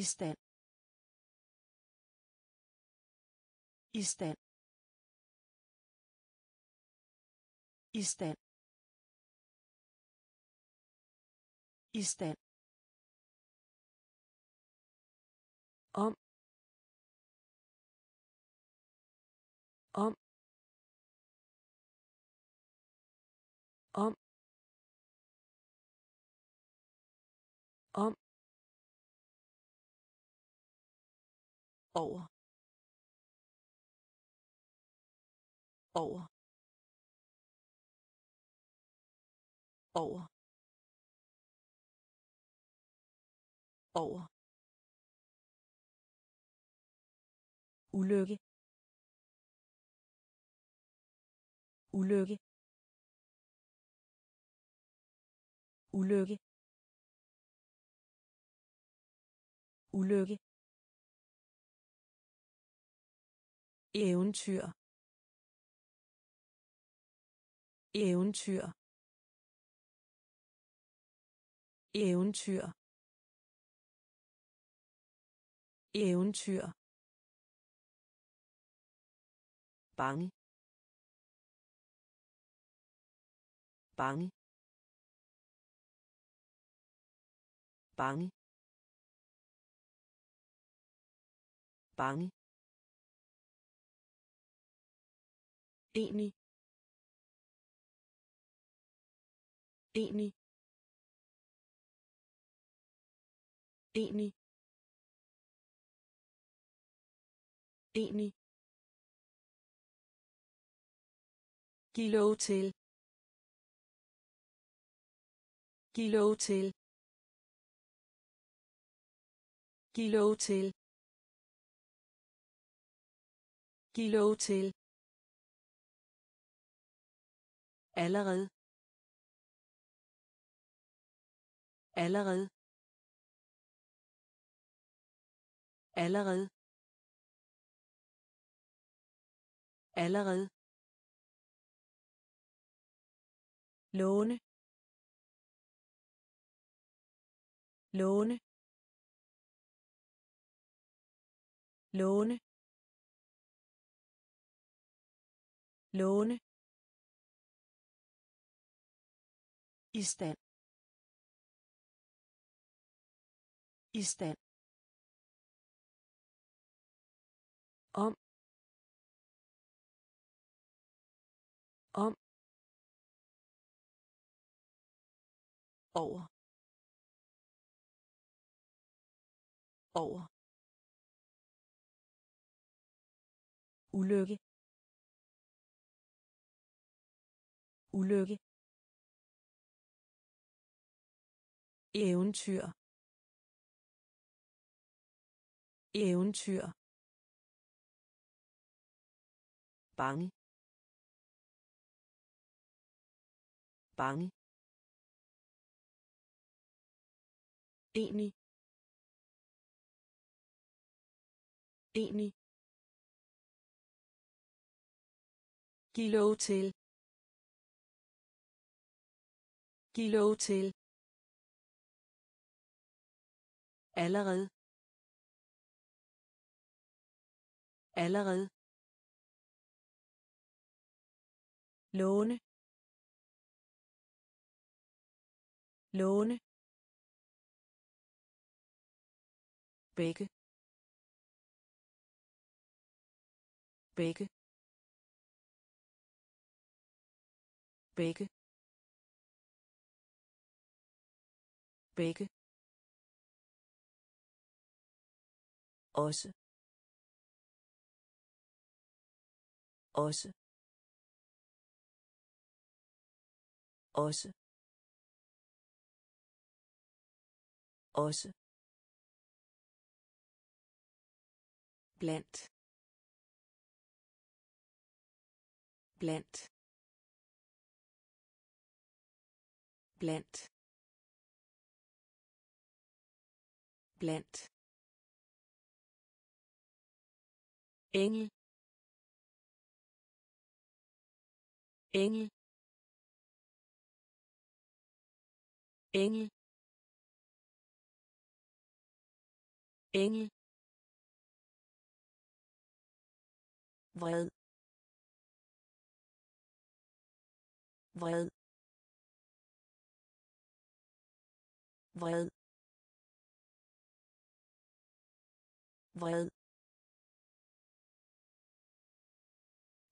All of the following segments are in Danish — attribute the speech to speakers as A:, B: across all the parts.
A: i stand i stand i stand i stand om om. Om over. Over. Over. Over. Ulykke. Ulykke. Ulykke. Ulykke. Eventyr. Eventyr. Eventyr. Eventyr. Bange. Bange. Bange. Bange. Enig enig enig enig Giv lov til. Giv lov til. Giv lov til. Giv lov til. Allerede. Allerede. Allerede. Allerede. låne låne låne låne i stand. I stand. Om. Om. Over. Over. Ulykke. Ulykke. Eventyr. Eventyr. Bange. Bange. Enig. Enig. Giv lov til. Giv lov til. Allerede. Allerede. låne. Låne. Begge begge begge begge også. Også. Også. Også. Blandt. Blandt. Blandt. Blandt. Engel. Engel. Engel. Engel. Vred. Vred. Vred. Vred.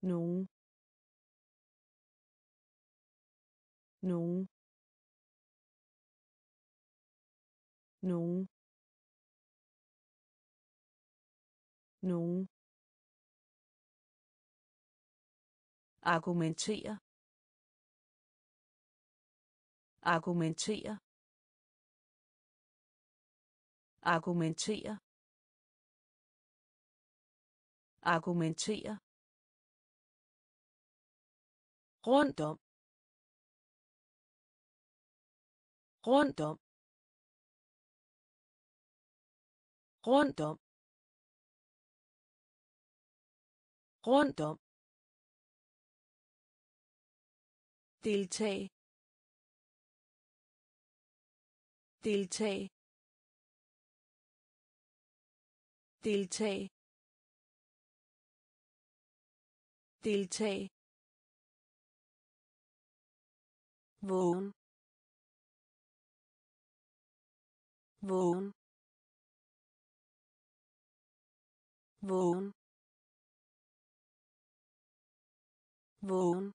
A: Nogen. Nogen. Nogen. Nogen. Argumentere. Argumentere. Argumentere. Argumentere rundt om. Rundt om. Rundt om. Rundt om. Deltag deltag deltag deltag vågen vågen vågen vågen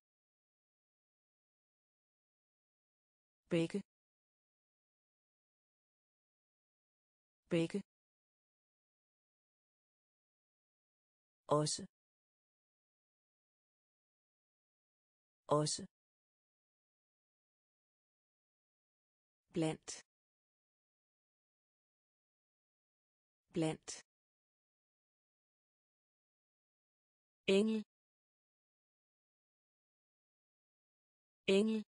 A: begge begge også. Også blandt. Blandt. Engel. Engel.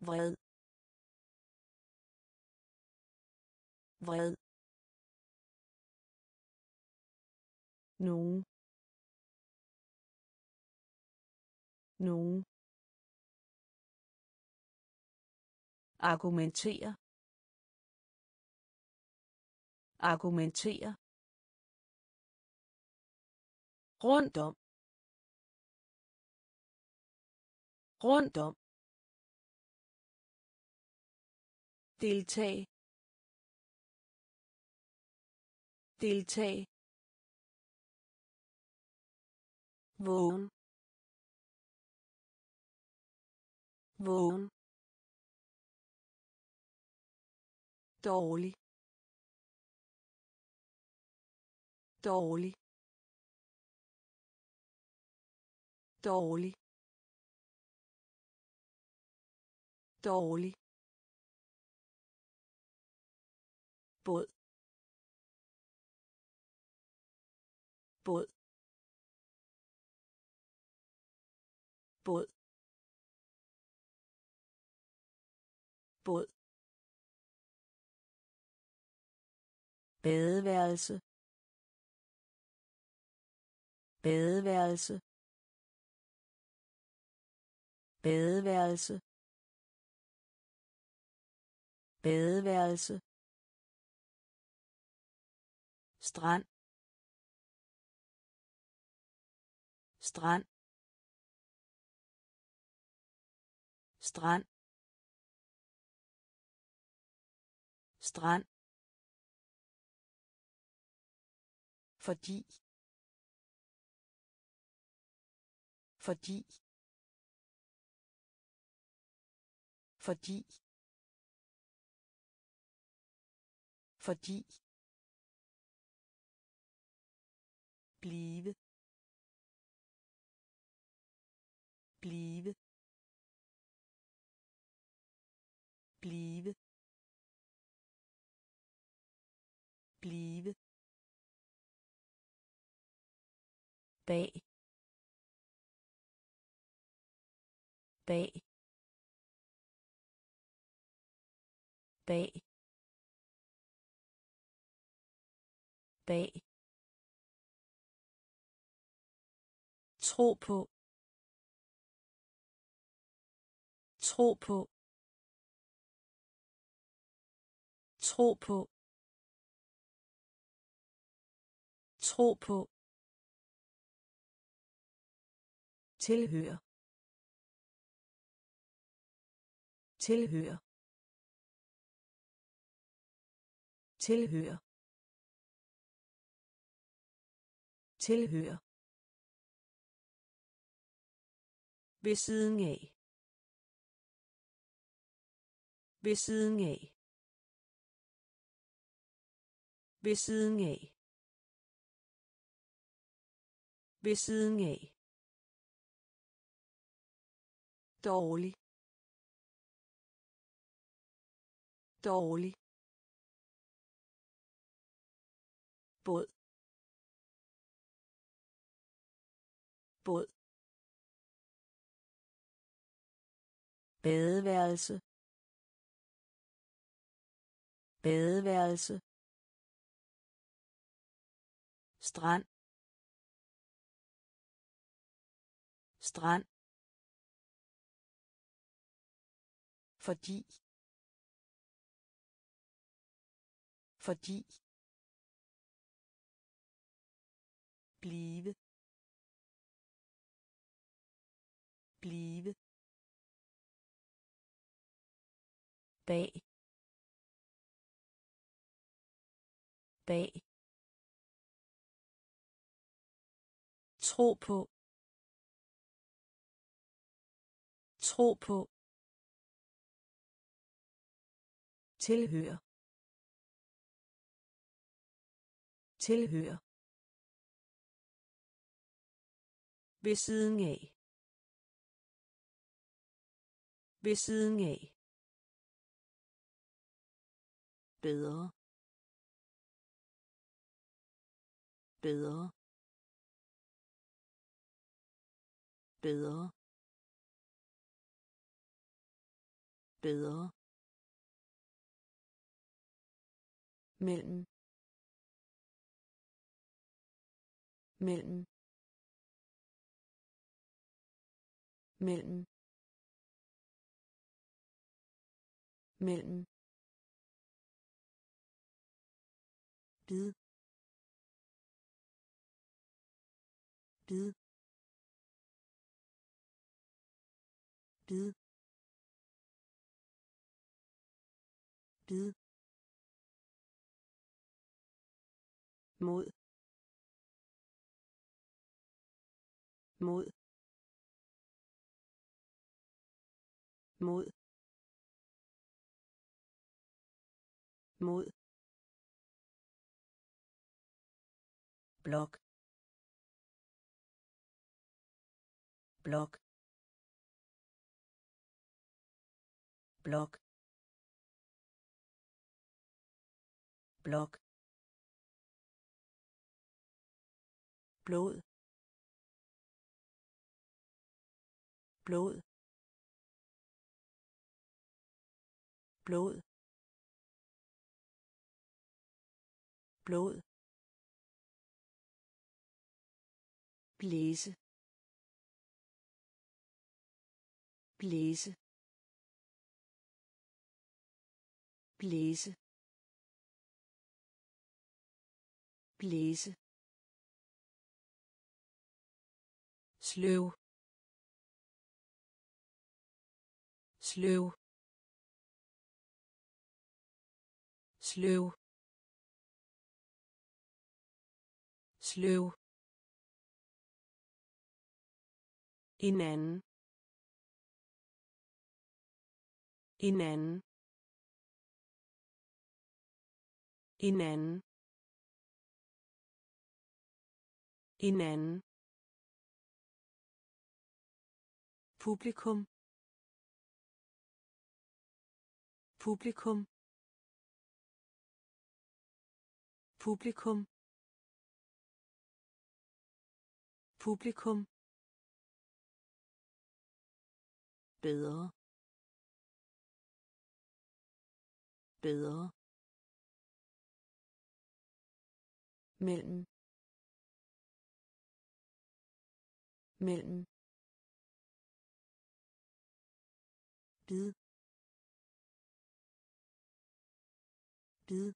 A: Vred. Vred. Nogen. Nogen. Argumentere. Argumentere. Rundt om. Rundt om. Deltag deltag vågen. Vågen. Dårlig. Dårlig. Dårlig. Dårlig. Båd. Båd. Båd. Båd. Badeværelse. Badeværelse. Badeværelse. Badeværelse. Strand. Strand. Strand. Strand. Fordi. Fordi. Fordi. Fordi. Blive. Blive. Blive. Blive. Bag. Bag. Bag. Bag. Tro på. Tro på. Tro på. Tro på. Tilhører. Tilhører. Tilhører. Tilhører. Ved siden af. Ved siden af. Ved siden af. Ved siden af. Dårlig. Dårlig. Båd. Båd. Badeværelse. Badeværelse. Strand. Strand. Fordi. Fordi. Blive. Blive. Bag. Bag. Tro på. Tro på. Tilhører. Tilhører. ved siden af. Ved siden af. Bedre. Bedre. Bedre. Bedre. Mellem. Mellem. Mellem. Mellem. Bid. Bid. Bid. Bid. Mod. Mod. Mod. Mod. Blok. Blok. Blok. Blok. Blod. Blod. Blod. Blod. Blæse. Blæse. Blæse. Blæse. Sløv. Sløv. Sløv. Sløv. En anden. En anden. En anden. En anden. Publikum. Publikum. Publikum. Publikum. Bedre. Bedre. Mellem. Mellem. Bid. Bid.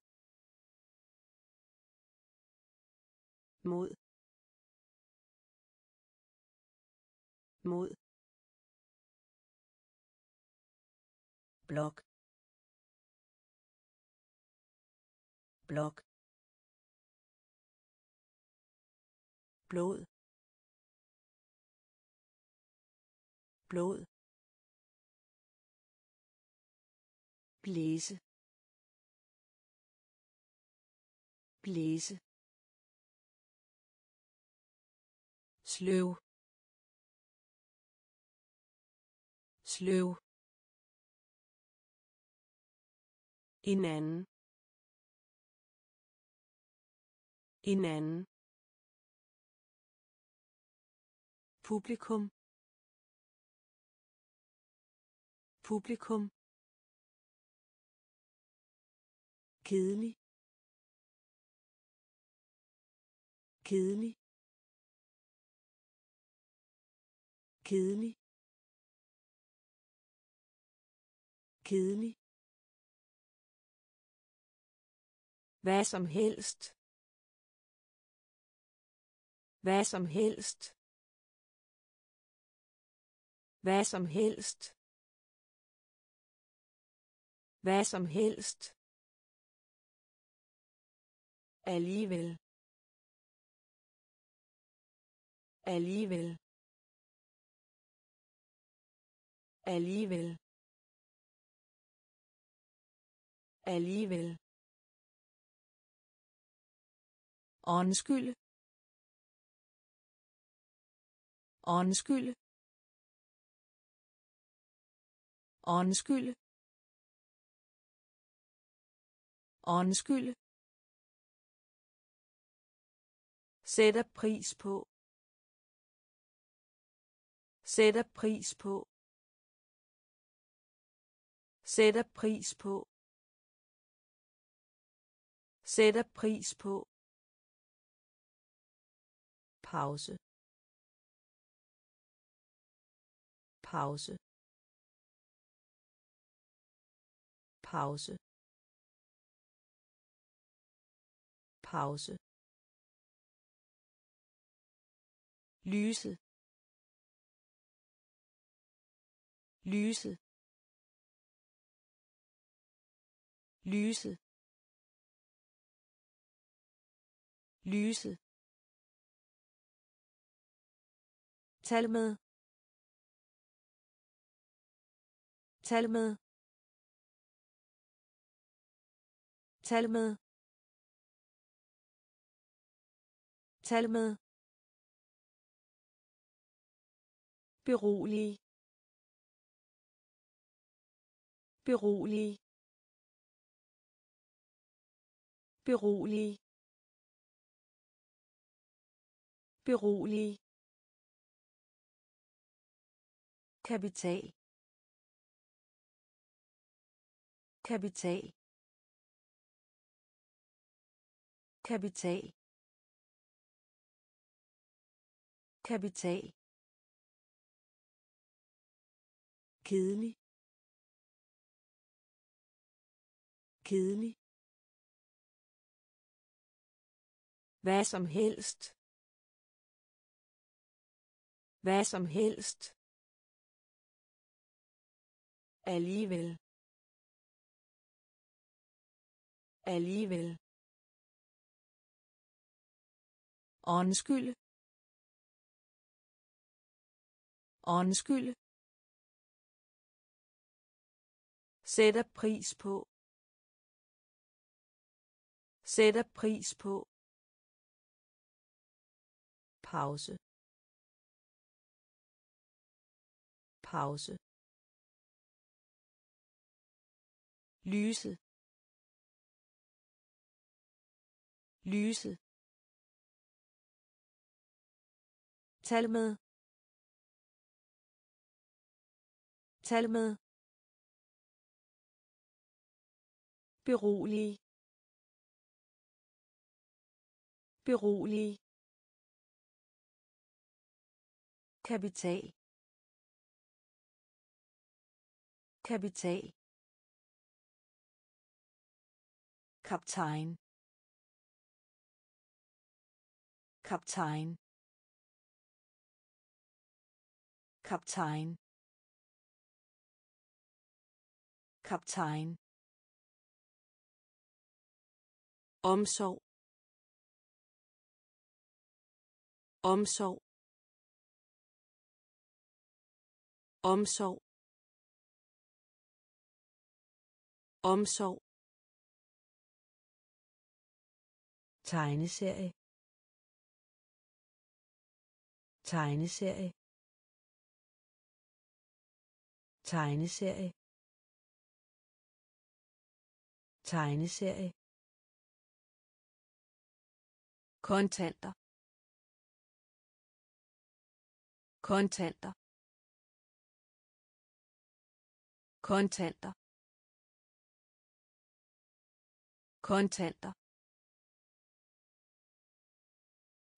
A: Mod. Mod. Blok. Blok. Blod. Blod. Blæse. Blæse. Sløv. Sløv. En anden. En anden. Publikum. Publikum. Kedelig. Kedelig. Kedelig. Kedelig. Hvad som helst. Hvad som helst. Hvad som helst. Hvad som helst alligevel alligevel alligevel alligevel Undskyld. Undskyld. Undskyld. Undskyld. Sætter pris på. Sætter pris på. Sætter pris på. Sætter pris på. Pause. Pause. Pause. Pause. Lyse lyse lyse lyse Tal med. Tal med. Tal med. Tal med. Berolig berolig berolig berolig kapital. Kapital. Kapital. Kapital. Kedelig. Kedelig. Hvad som helst. Hvad som helst. Alligevel. Alligevel. Undskyld. Undskyld. Sætter pris på. Sætter pris på. Pause. Pause. lyse lyse tal med tal med berolig berolig kapital. Kapital. Kaptajn. Kaptajn. Kaptajn. Kaptajn. Omsorg. Omsorg. Omsorg. Omsorg. Tegneserie. Tegneserie. Tegneserie. Tegneserie. Kontanter. Kontanter. Kontanter. Kontanter.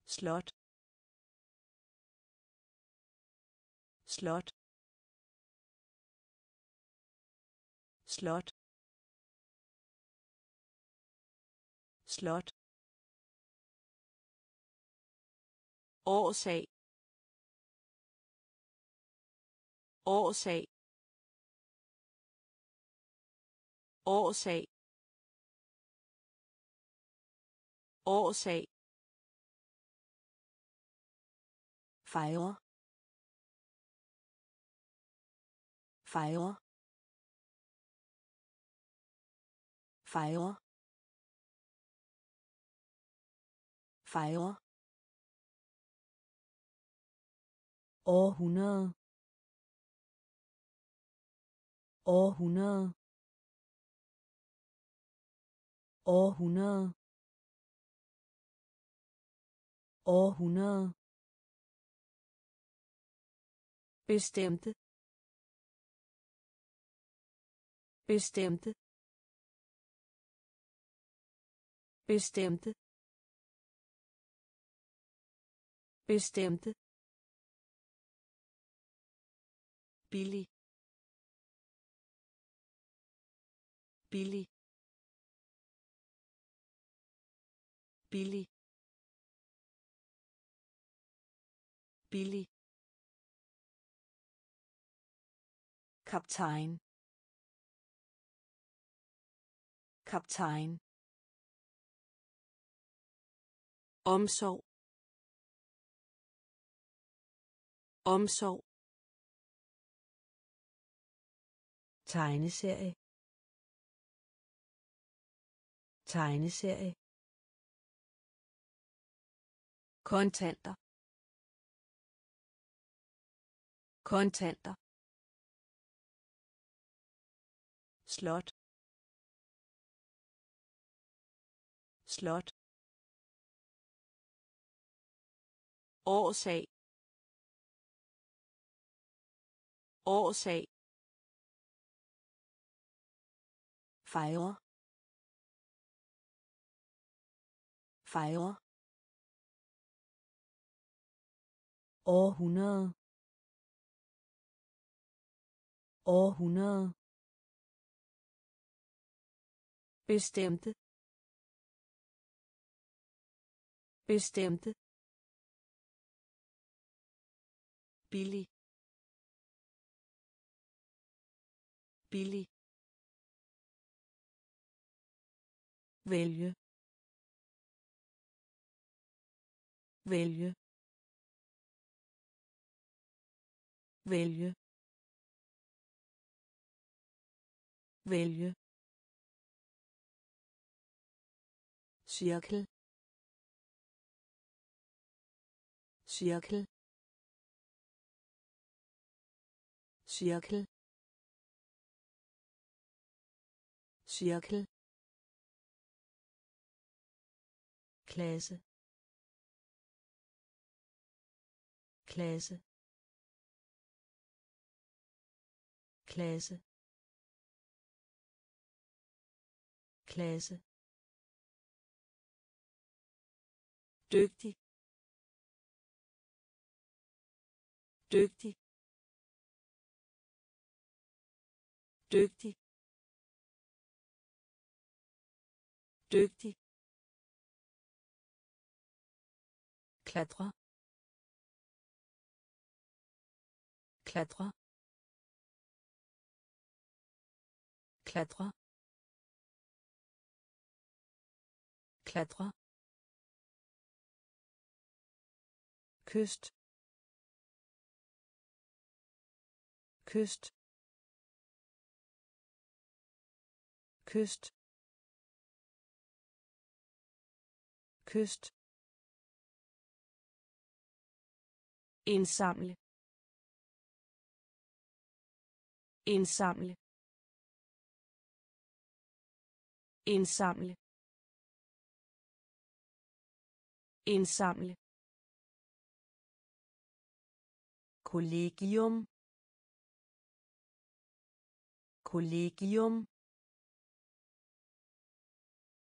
A: Slot. Slot. Slot. Slot. Årsag. Årsag. Årsag. Årsag. Fejre. Fejre. Fejre. Fejre. Århundrede. Århundrede. Århundrede. Århundrede. Bestemte. Bestemte. Bestemte. Bestemte. Billig. Billig. Billig. Billig. Kaptajn. Kaptajn. Omsorg. Omsorg. Tegneserie. Tegneserie. Kontanter. Kontanter. Slot. Slot. Årsag. Årsag. Fejre. Fejre. Århundrede. Århundrede. Bestemte. Bestemte. Billig. Billig vælge. Vælge. Vælge. Vælge. Cirkel. Cirkel. Cirkel. Cirkel. Klasse. Klasse. Klasse. Klasse. Dygtig. Dygtig. Dygtig. Dygtig. Klatre. Klatre. Klatre. Klatre. Kyst kyst kyst kyst indsamle. Indsamle. Indsamle. Indsamle. Kollegium. Kollegium.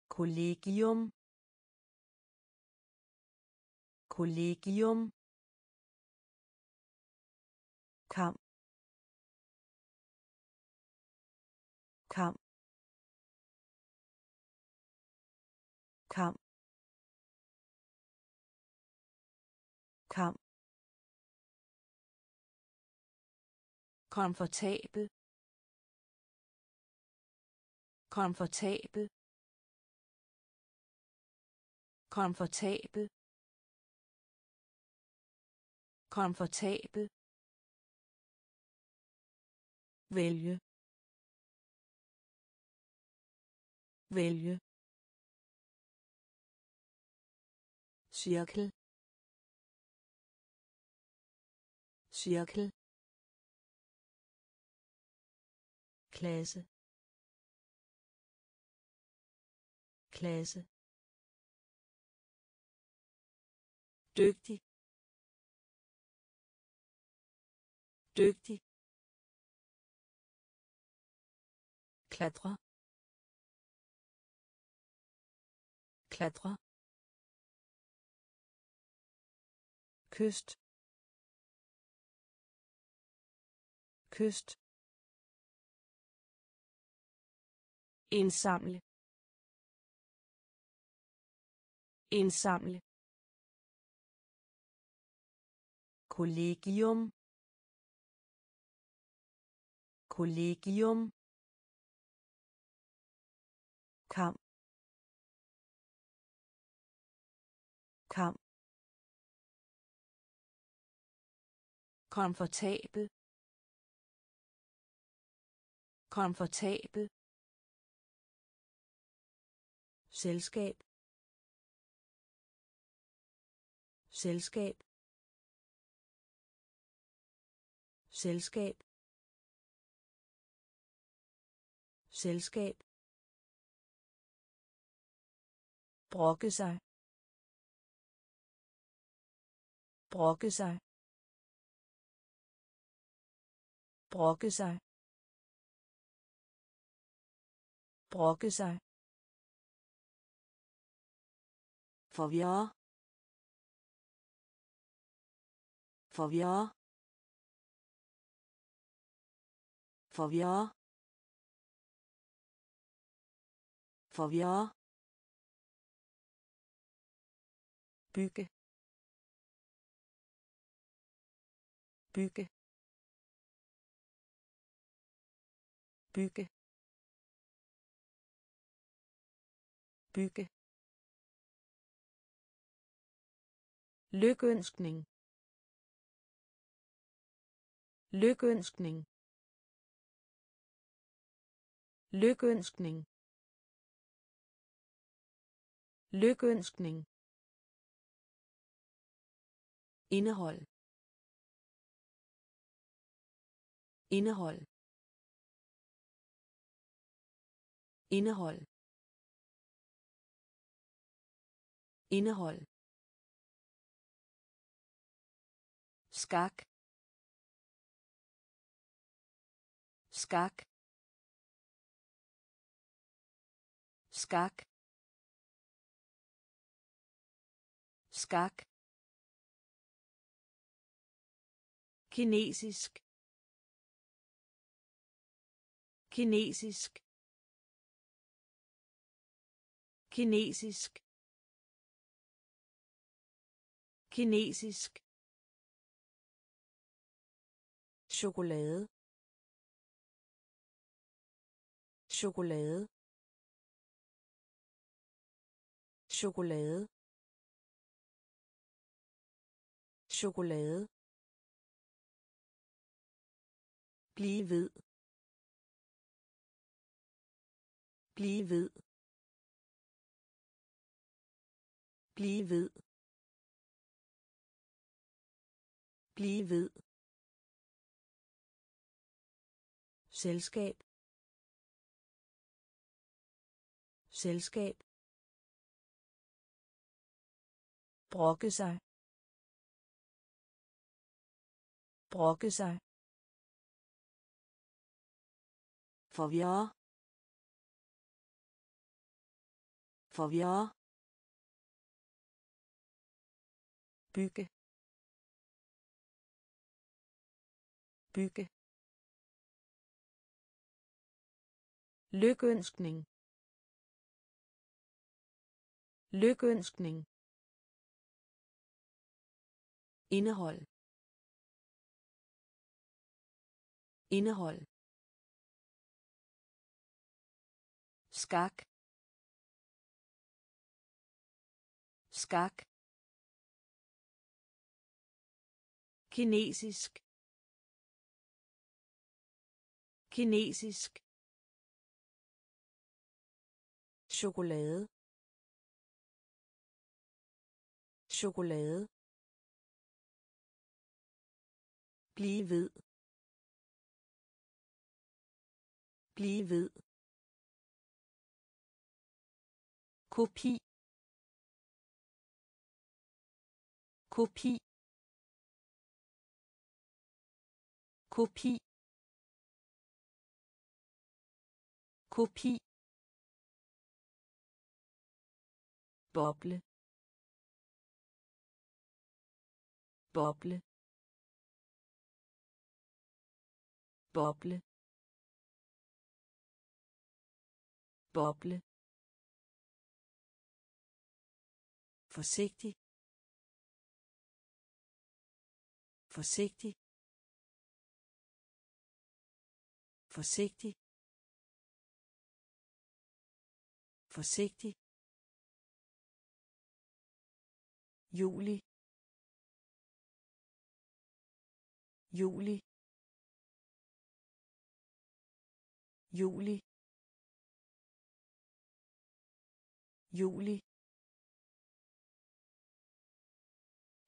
A: Kollegium. Kollegium kam kam kam kam komfortabel. Komfortabel. Komfortabel. Komfortabel vælge. Vælge. Cirkel. Cirkel. Klasse. Klasse. Dygtig. Dygtig. Klatre. Klatre. Kyst. Kyst. Indsamle. Indsamle. Kollegium. Kollegium kam kam komfortabel. Komfortabel. Selskab. Selskab. Selskab. Selskab. Brokke sig brokke sig brokke sig brokke sig Forvirre. Forvirre. Forvirre. Forvirre. Bygge. Bygge. Bygge. Bygge. Lykønskning. Lykønskning. Lykønskning. Lykønskning. Indehold. Indehold. Indehold. Indehold. Skak. Skak. Skak. Skak kinesisk. Kinesisk. Kinesisk. Kinesisk. Chokolade. Chokolade. Chokolade. Chokolade. Blive ved. Blive ved. Blive ved. Blive ved. selskab selskab brokke sig brokke sig Forvirre. Forvirre. bygge. Bygge. Lykønskning. Lykønskning. Indehold. Indehold. Skak. Skak. Kinesisk. Kinesisk. Chokolade. Chokolade. Blive ved. Blive ved. Kopi kopi kopi kopi boble boble boble boble forsigtig. Forsigtig. Forsigtig. Forsigtig. Juli. Juli. Juli. Juli.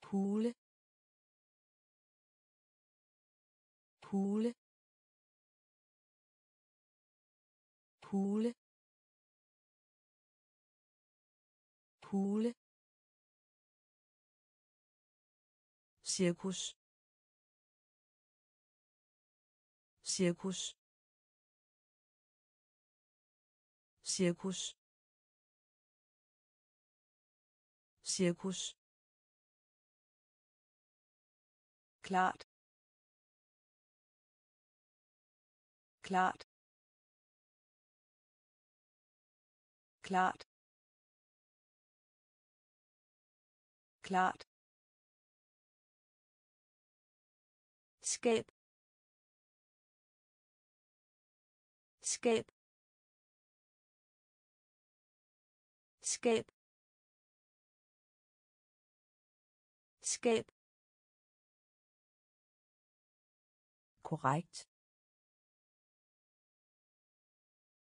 A: Pule. Pule. Pule. Pule. cirkus cirkus cirkus cirkus klart. Klart. Klart. Klart. Skab. Skab. Skab. Skab korrekt.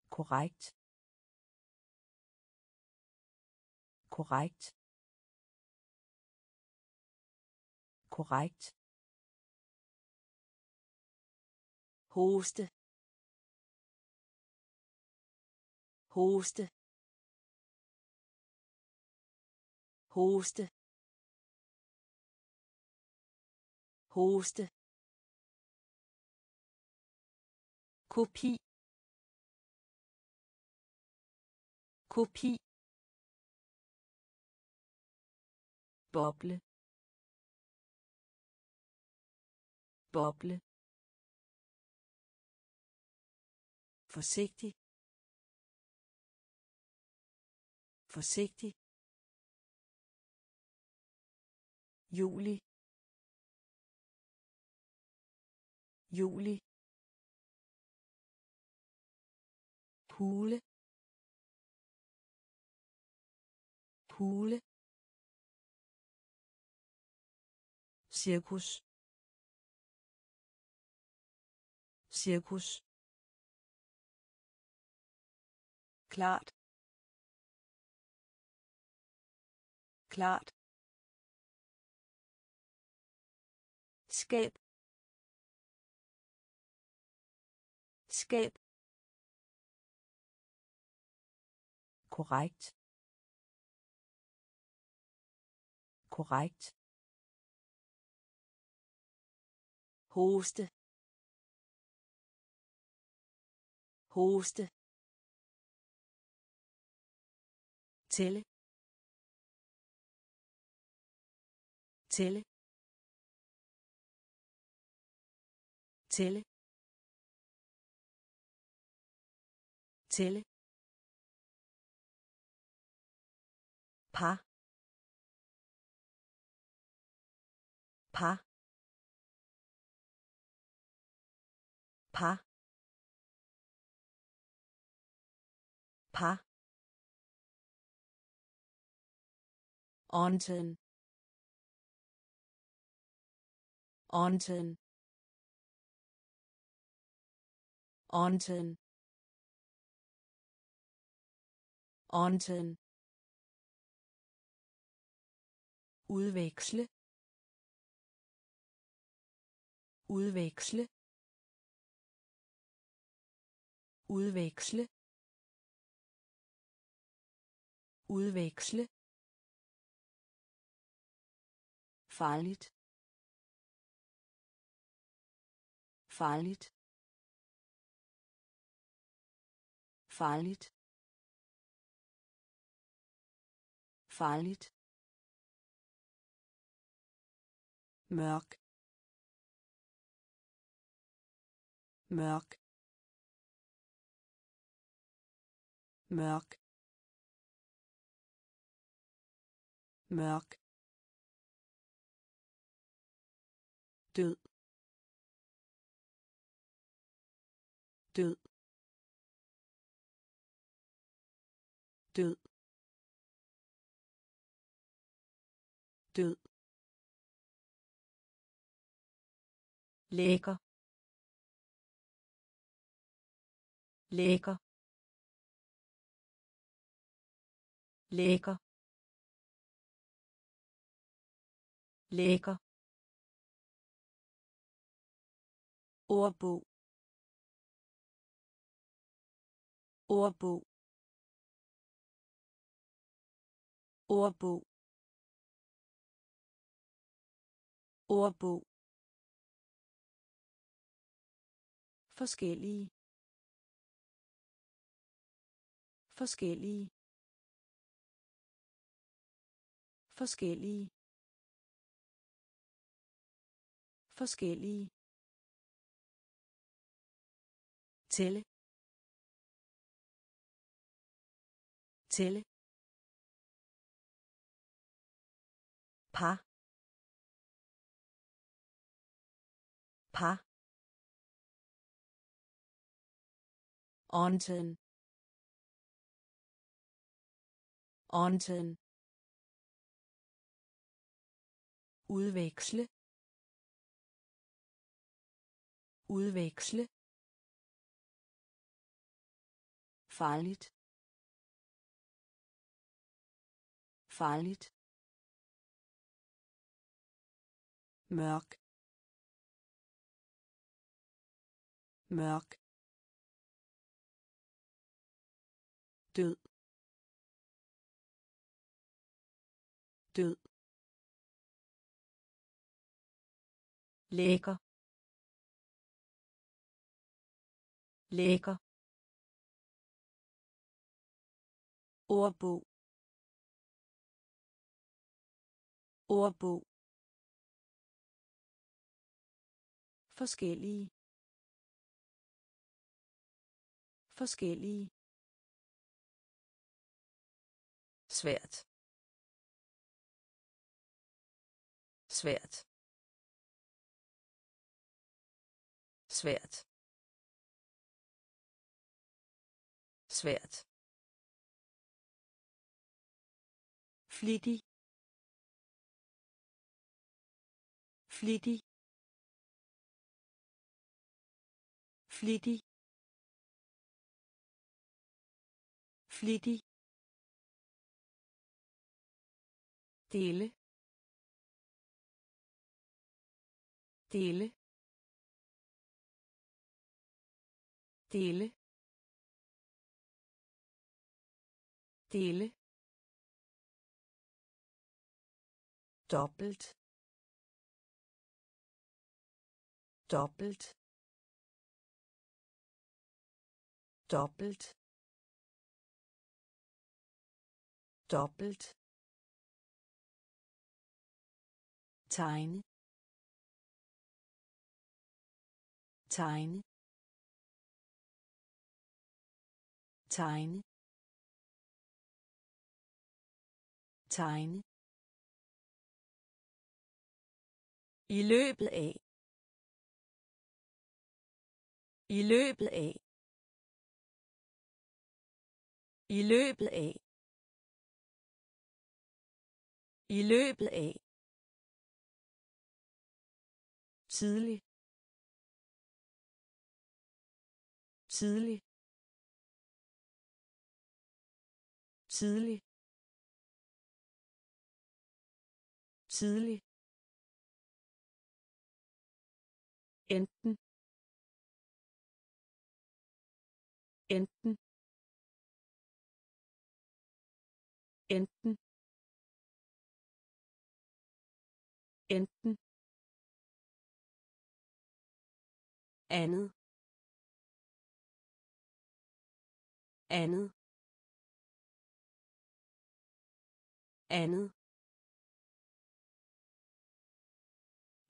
A: Korrekt. Korrekt. Korrekt. Hoste. Hoste. Hoste. Hoste. Kopi. Kopi. Boble. Boble. Forsigtig. Forsigtig. Juli. Juli. Hule. Hule. Cirkus. Cirkus. Klart. Klart. Skab. Skab. Korrekt. Korrekt. Hoste. Hoste. Tælle. Tælle. Tælle. Tælle. Par par par par Onten. Onten. Onten. Onten. Udveksle udveksle udveksle udveksle. Farligt. Farligt. Farligt. Farligt. Mørk. Mørk. Mørk. Mørk. Død. Død. Død. Død. Lækker. Lækker. Lækker. Lækker. Ordbog. Ordbog. Ordbog. Ordbog forskellige. Forskellige. Forskellige. Forskellige. Tælle. Tælle. Par. Par. Onten. Onten. udveksle. Udveksle. Farligt. Farligt. Mørk. Mørk. Død. Død. Lækker. Lækker. Ordbog. Ordbog. Forskellige. Forskellige. Svært svært svært svært flittig. Flittig. Flittig. Flittig dele dele dele dele. Doppelt doppelt doppelt doppelt tegne. Tegne. Tegne. Tegne. I løbet af. I løbet af. I løbet af. I løbet af. Tidlig. Tidlig. Tidlig. Tidlig. Enten. Enten. Enten. Enten. Andet. Andet. Andet.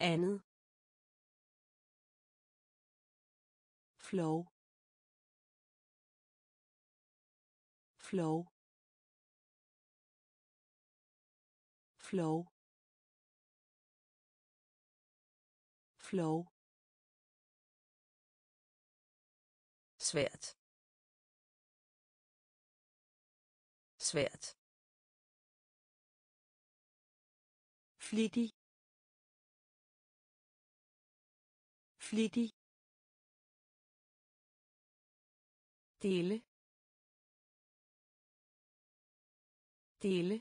A: Andet. Flow. Flow. Flow. Flow. Svært. Svært. Flittig. Flittig. Dele. Dele.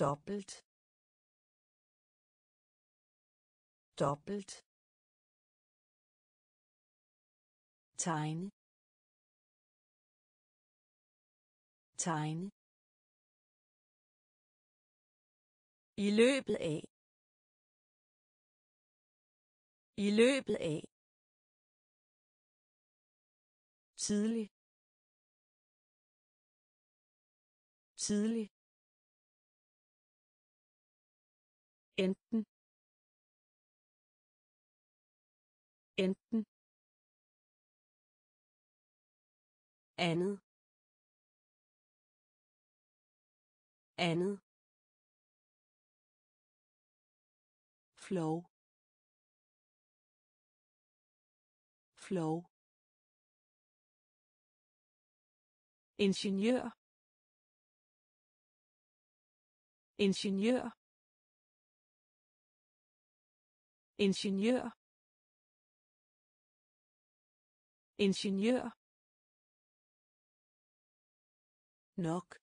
A: Doppelt doppelt tegne. Tegne. I løbet af. I løbet af. Tidlig. Tidlig. Enten. Enten. Andet. Andet. Flow. Flow. Ingeniør. Ingeniør. Ingeniør. Ingeniør. Nok.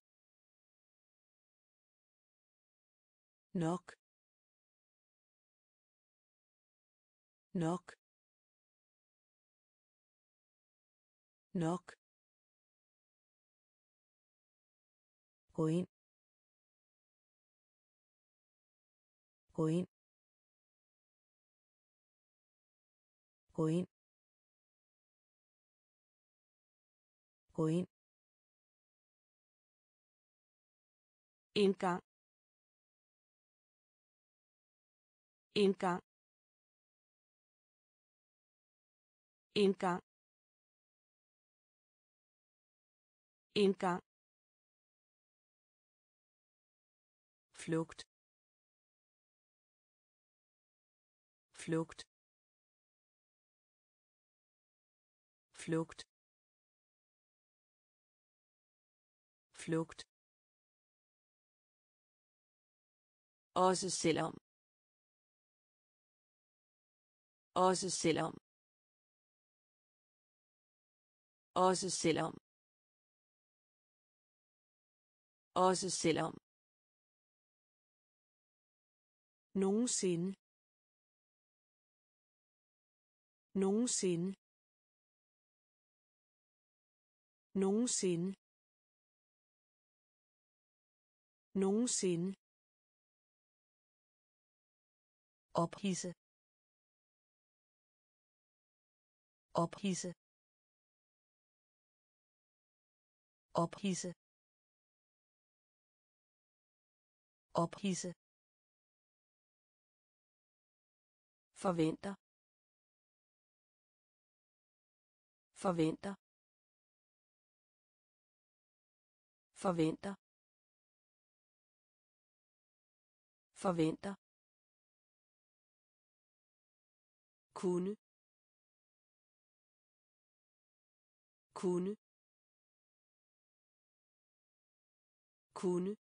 A: Nok. Nok. Nok. Gå ind. Gå ind indgang indgang indgang indgang flugt flugt flugt flugt også selvom. Også selvom. Også selvom. Også selvom. Nogensinde. Nogensinde. Nogensinde. Nogensinde. Ophisse ophisse ophisse ophisse forventer. Forventer. Forventer. Forventer. Kunne. Kunne. Kunne.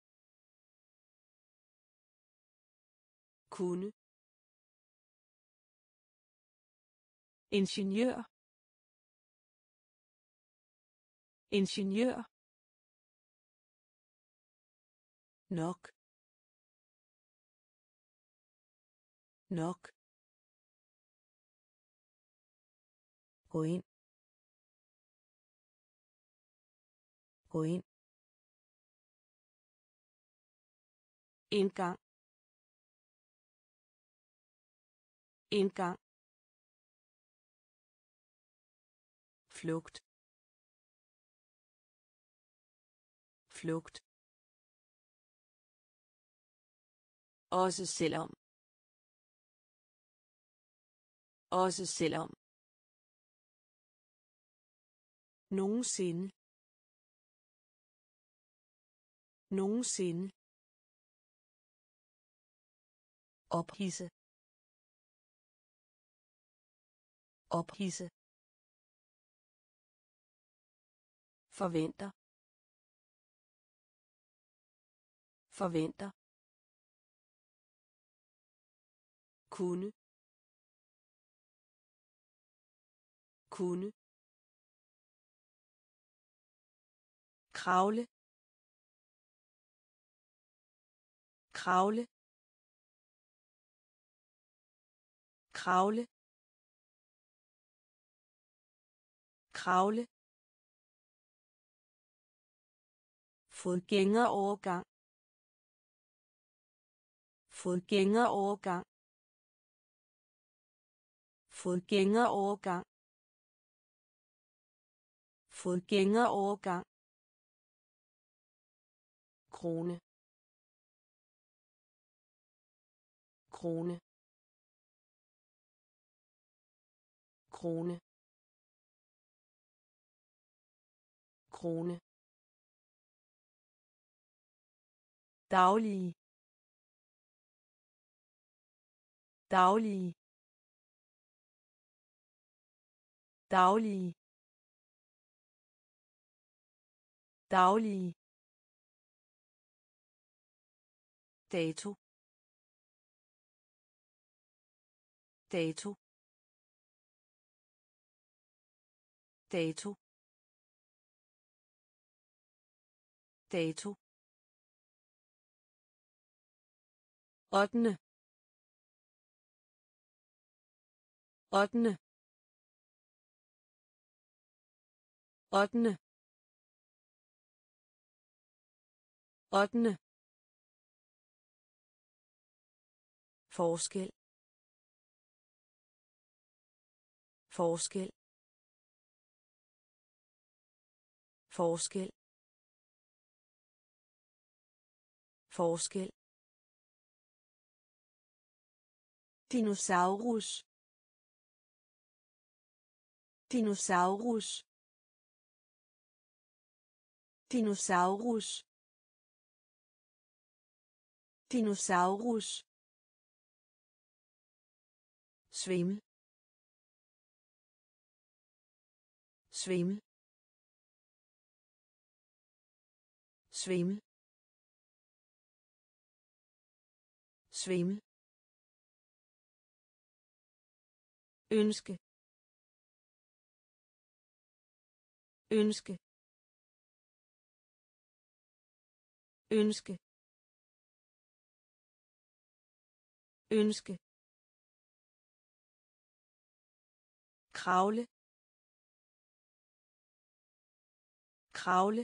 A: Kunne. Ingeniør. Ingeniør. Nok. Nok. Gå ind. Gå ind. Indgang. Indgang. Flugt. Flugt. Også selvom. Også selvom. Nogensinde. Nogensinde. Ophisse ophisse forventer. Forventer. Kunne. Kunne. Kravle. Kravle. Kravle. Kravle. Fodgængerovergang. Fodgængerovergang. Fodgængerovergang. Fodgængerovergang krone. Krone. Krone. Krone. Daglige. Daglige. Daglige. Daglige. Dato. Dato. Dato. Dato. Ottende. Ottende. Ottende. Ottende. Forskel. Forskel. Forskel. Forskel. Dinosaurus. Dinosaurus. Dinosaurus. Dinosaurus svimmel. Svimmel. Svimmel. Svimmel. Ønske. Ønske. Ønske. Ønske. Kravle. Kravle.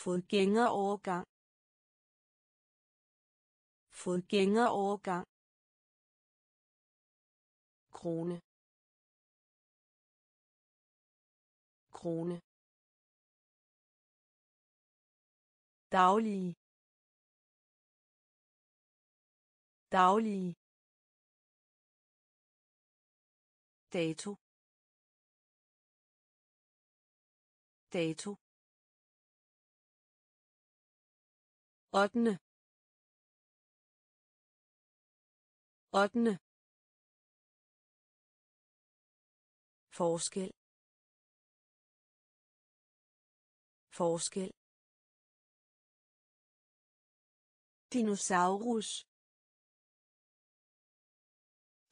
A: Fodgængerovergang. Fodgængerovergang. Krone. Krone. Daglige. Daglige. Dato. Dato. Ottende. Ottende. Forskel. Forskel. Dinosaurus.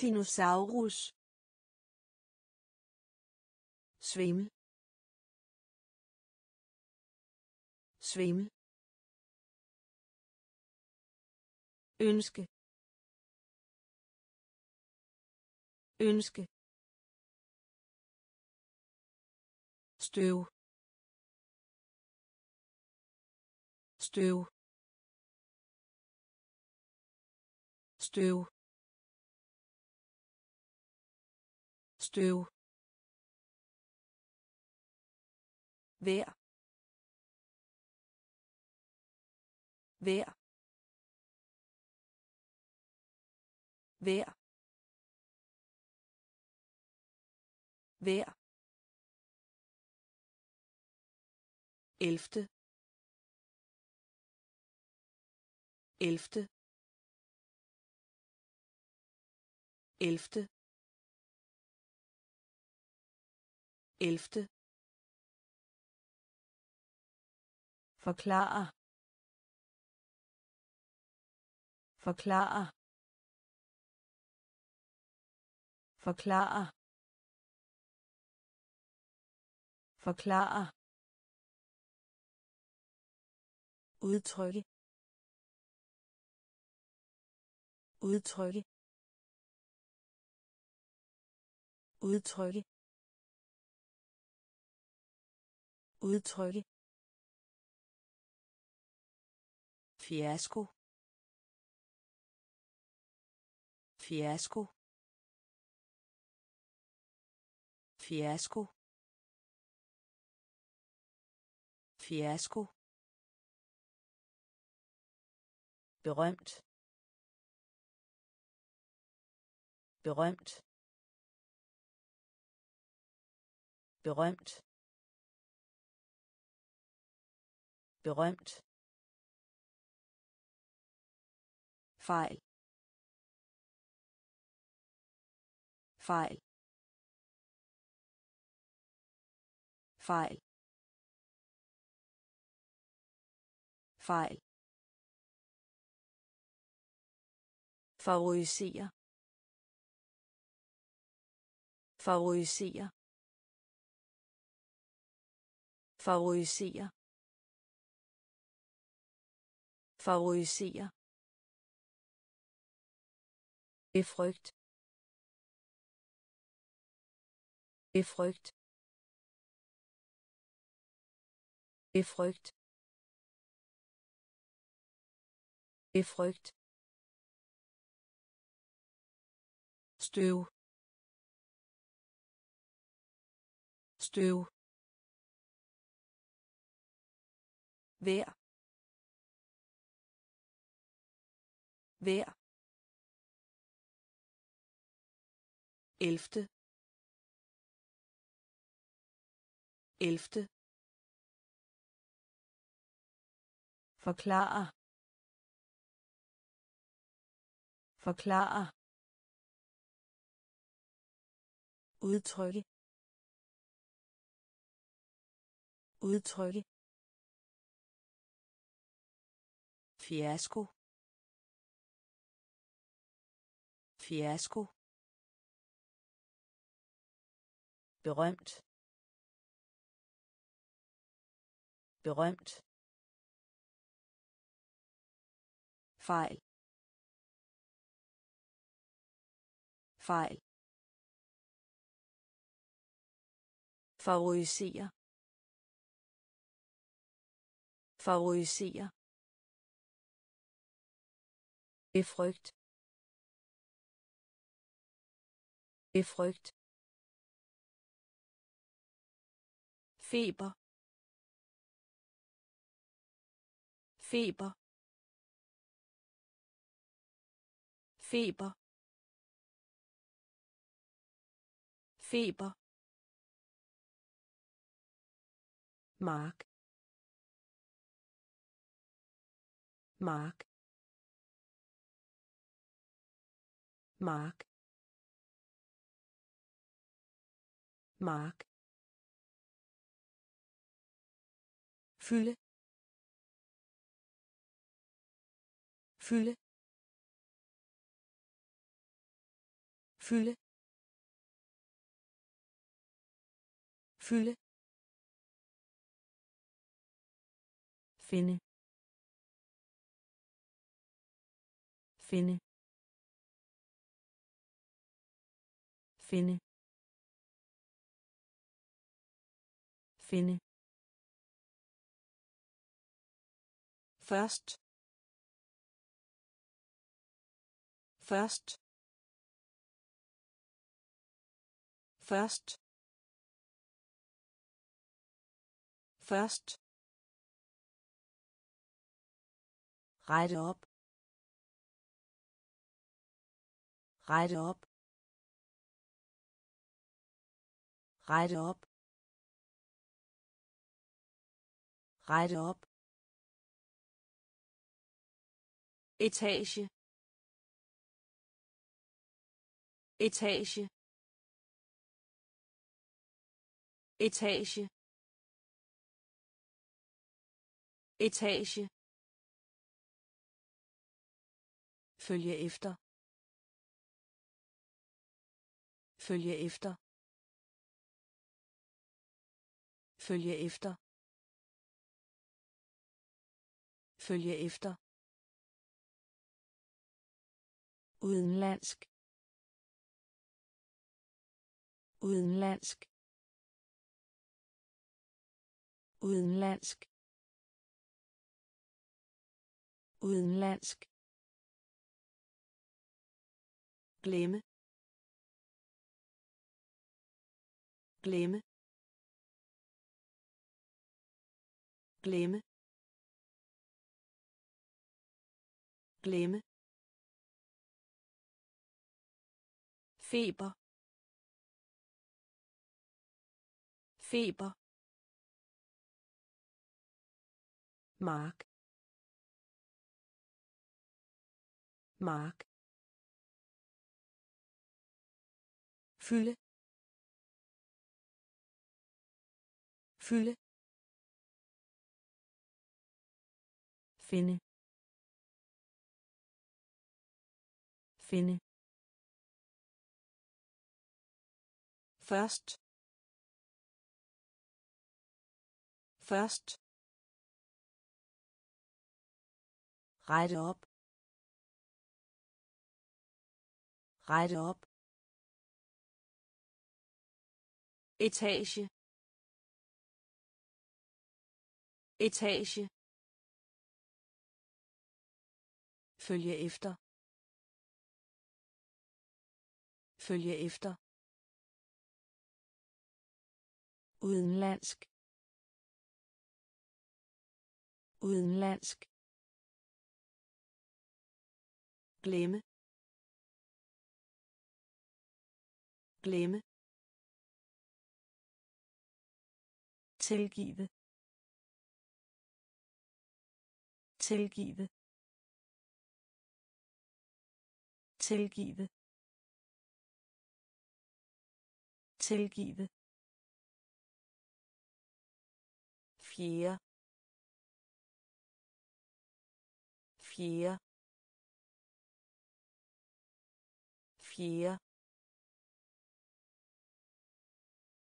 A: Dinosaurus svimmel. Svimmel. Ønske. Ønske. Støv. Støv. Støv. Støv. Vær. Vær. Vær. Vær. Elfte. Elfte. Elfte. Elfte. Forklare. Forklare. Forklare. Forklare. Udtrykke. Udtrykke. Udtrykke. Udtrykke. Fiasko fiasko fiasko fiasko berømt berømt berømt berømt fejl. Fejl. Fejl. Fejl. Favorisere favorisere favorisere favorisere befrygt befrygt befrygt befrygt støv. Støv. Vær. Vær elfte. Elfte.
B: Forklare. Forklare.
A: Udtrykke. Udtrykke. Fiasko. Fiasko. Berømt. Berømt. Fejl. Fejl. Favorisere favorisere befrygt befrygt feber feber feber feber mark mark mark mark fylde. Fylde. Fylde. Fylde. Finde. Finde. Finde. Finde først først først først rette op rette op rette op rette op etage. Etage. Etage. Etage. Følge efter. Følge efter. Følge efter. Følge efter. Udenlandsk. Udenlandsk. Udenlandsk. Udenlandsk. Glemme. Glemme. Glemme. Glemme. Feber. Feber. Mark. Mark. Fylde. Fylde. Finde. Finde. Først. Først. Rette op. Rette op. Etage. Etage. Følge efter. Følge efter. Udenlandsk. Udenlandsk. Glemme. Glemme.
B: Tilgive. Tilgive. Tilgive. Tilgive.
A: Fjerde fjerde fjerde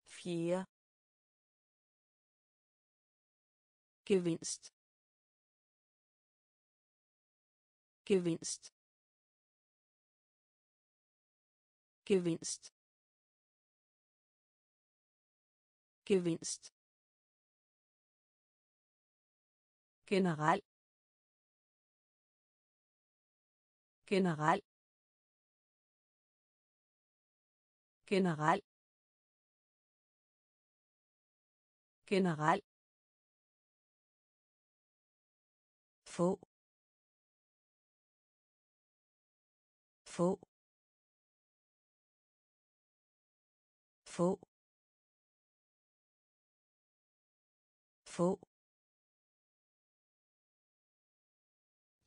A: fjerde gevinst. Gevinst. Gevinst. Gevinst
B: general. General. General. General. Få få få få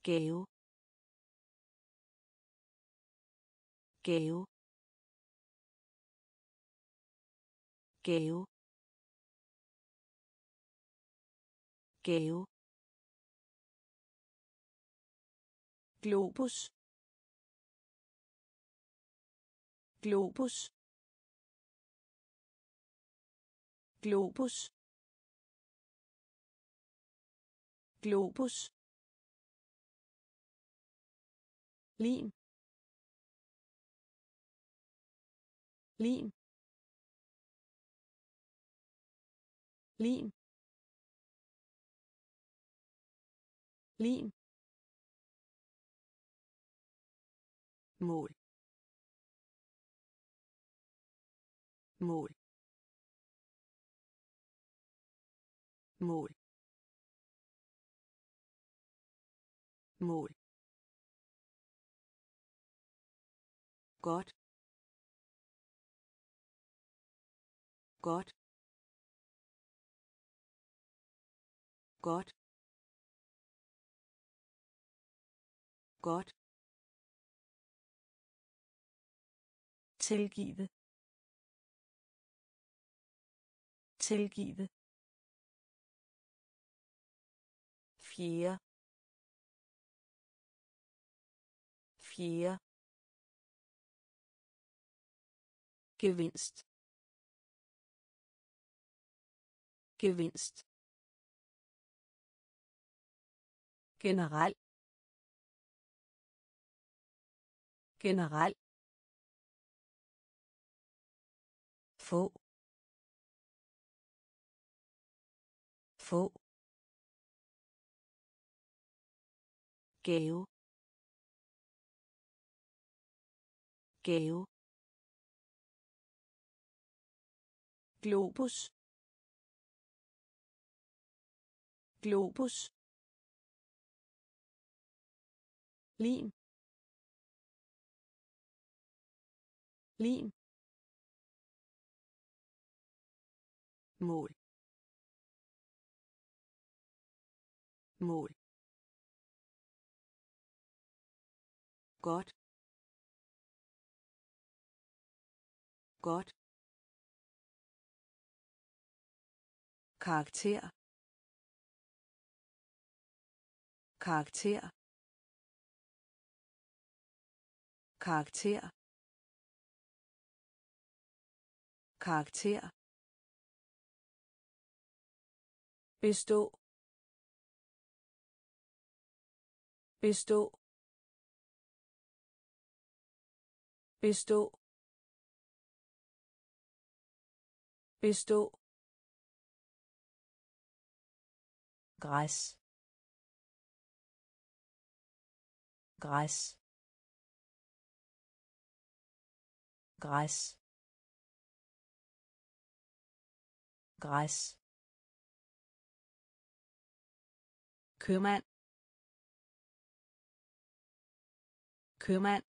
A: gave gave gave gave globus. Globus. Globus. Globus lim. Lim. Lim. Lim. Mål. Mål. Mål. Mål. Godt. Godt. Godt. Godt.
B: Tilgive tilgive
A: fjerde. Fjerde. Gevinst. Gevinst.
B: Generelt generelt få. Få.
A: Gave. Gave. Globus. Globus. Lim. Lim. Mål. Mål. Godt. Godt. Karakter. Karakter. Karakter. Karakter.
B: Bestå. Bestå. Bestå. Bestå. Græs græs græs græs købmand. Købmand.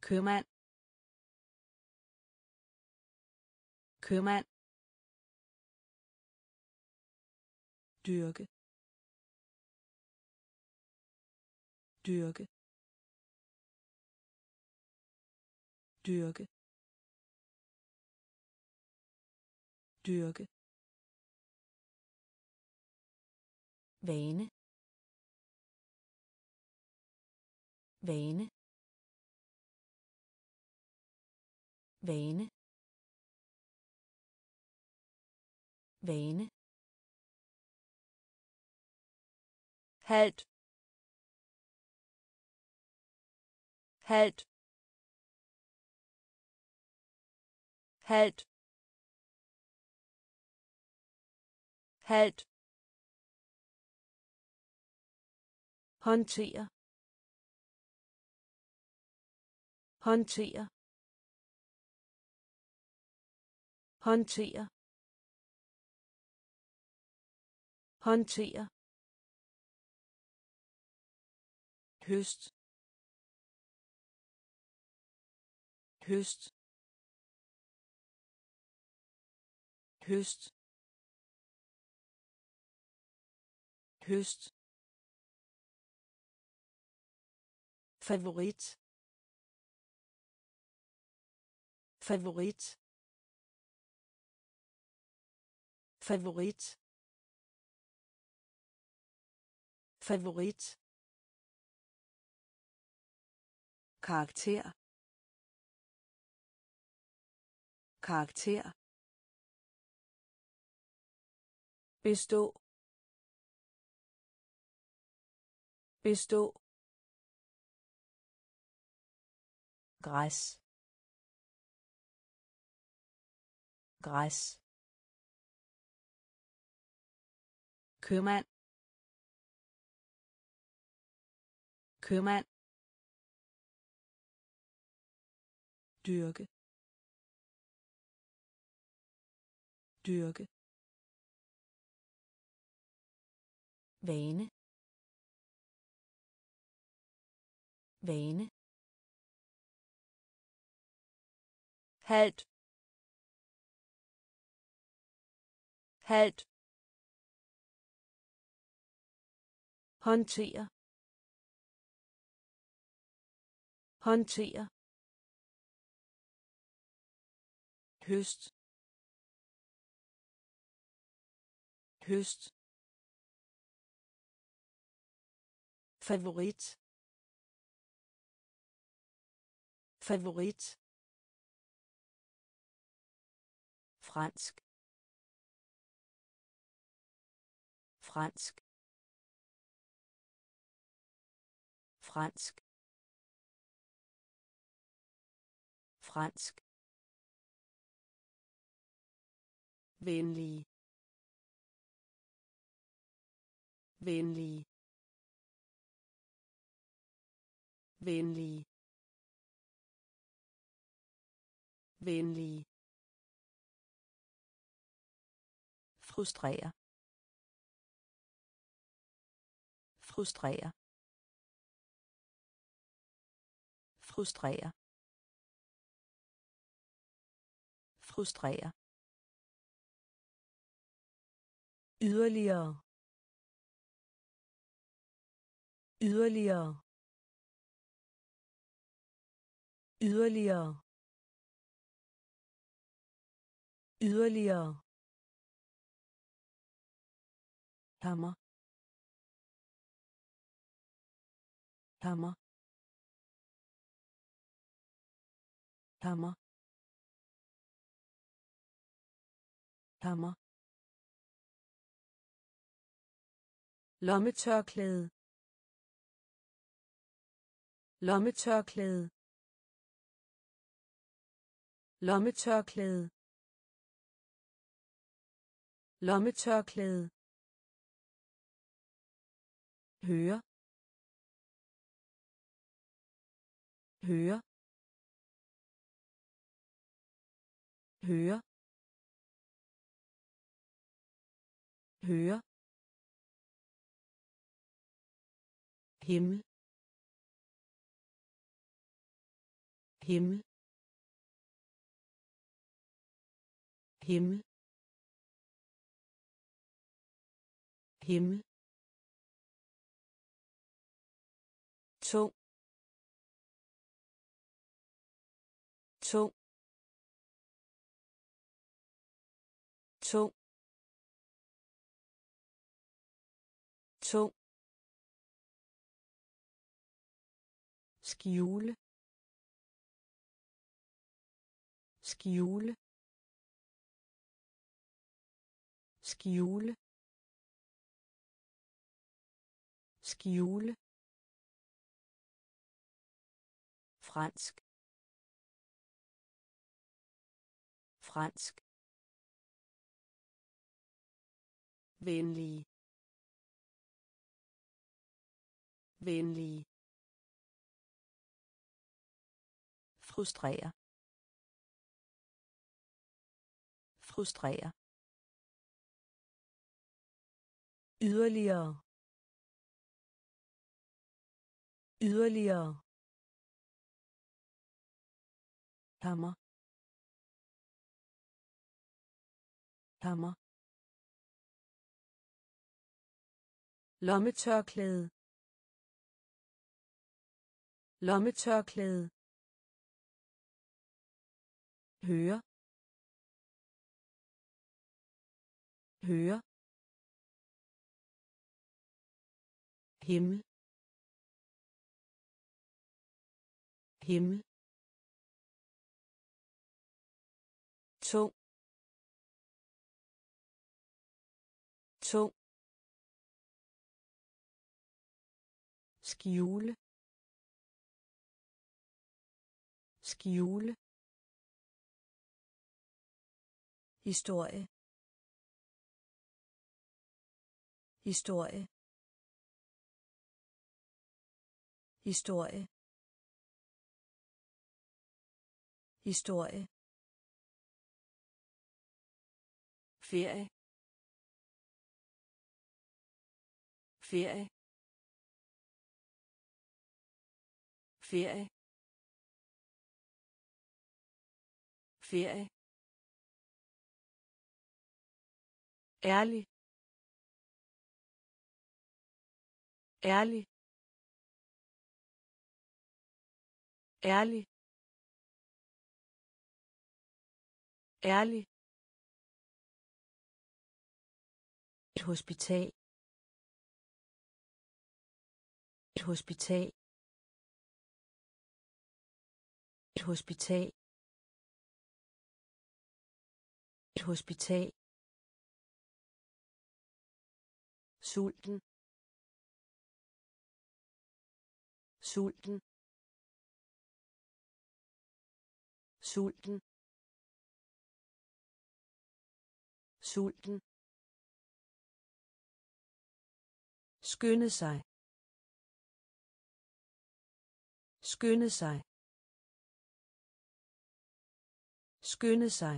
B: Købmand.
A: Købmand dyrke dyrke dyrke dyrke.
B: Vane. Vane. Vane. Vane. Halt. Halt. Halt. Halt. Håndtere. Håndtere. Håndtere. Håndtere. Høst. Høst. Høst. Høst. Favorit. Favorit. Favorit. Favorit
A: karakter. Karakter.
B: Bestå. Bestå. Græs. Græs.
A: Købmand. Købmand. Dyrke dyrke
B: vane vane halt halt håndtere håndtere
A: høst. Høst. Favorit. Favorit.
B: Fransk. Fransk. Fransk. Fransk.
A: Venlige venlige venlige venlige
B: frustrere frustrere frustrere frustrere yderligere yderligere yderligere yderligere
A: hammer hammer hammer hammer lommetørklæde. Lommetørklæde. Lommetørklæde. Lommetørklæde. Høre. Høre. Høre. Høre. Himmel. Himmel. Himmel. Himmel.
B: Tung. Tung. Tung. Tung.
A: Skjule skjule skjule skjule. Fransk. Fransk. Venlige venlige
B: frustrere frustrere yderligere. Yderligere. Hammer. Hammer. Lommetørklæde. Lommetørklæde
A: høre. Høre. Himmel. Himmel.
B: Tung. Tung.
A: Skjule. Skjule.
B: Historie. Historie. Historie. Historie.
A: Ferie. Ferie. Ferie. Ferie. Ærlig. Ærlig. Ærlig. Ærlig.
B: Et hospital. Et hospital. Et hospital. Et hospital.
A: Sulten. Sulten. Sulten. Sulten.
B: Skynde sig. Skynde sig. Skynde sig.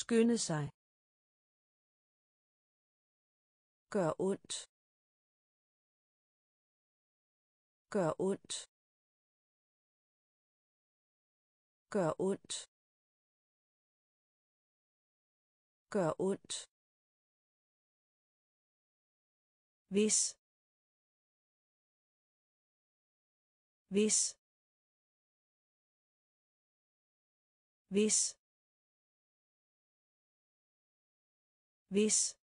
B: Skynde sig. Gør ondt. Gør ondt. Gør ondt. Gør ondt. Hvis. Hvis. Hvis. Hvis.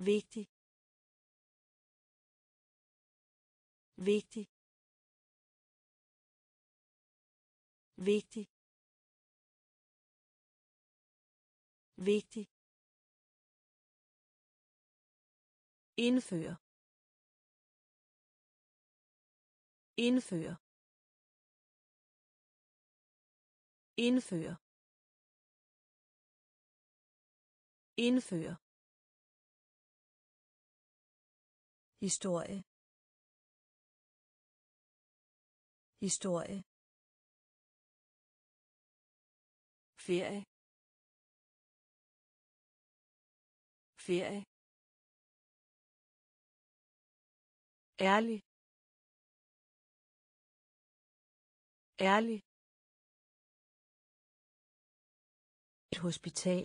A: Vigtig. Vigtig. Vigtig. Vigtig.
B: Indføre. Indføre. Indføre. Indføre. Historie. Historie.
A: Ferie. Ferie. Ærlig.
B: Ærlig. Et hospital.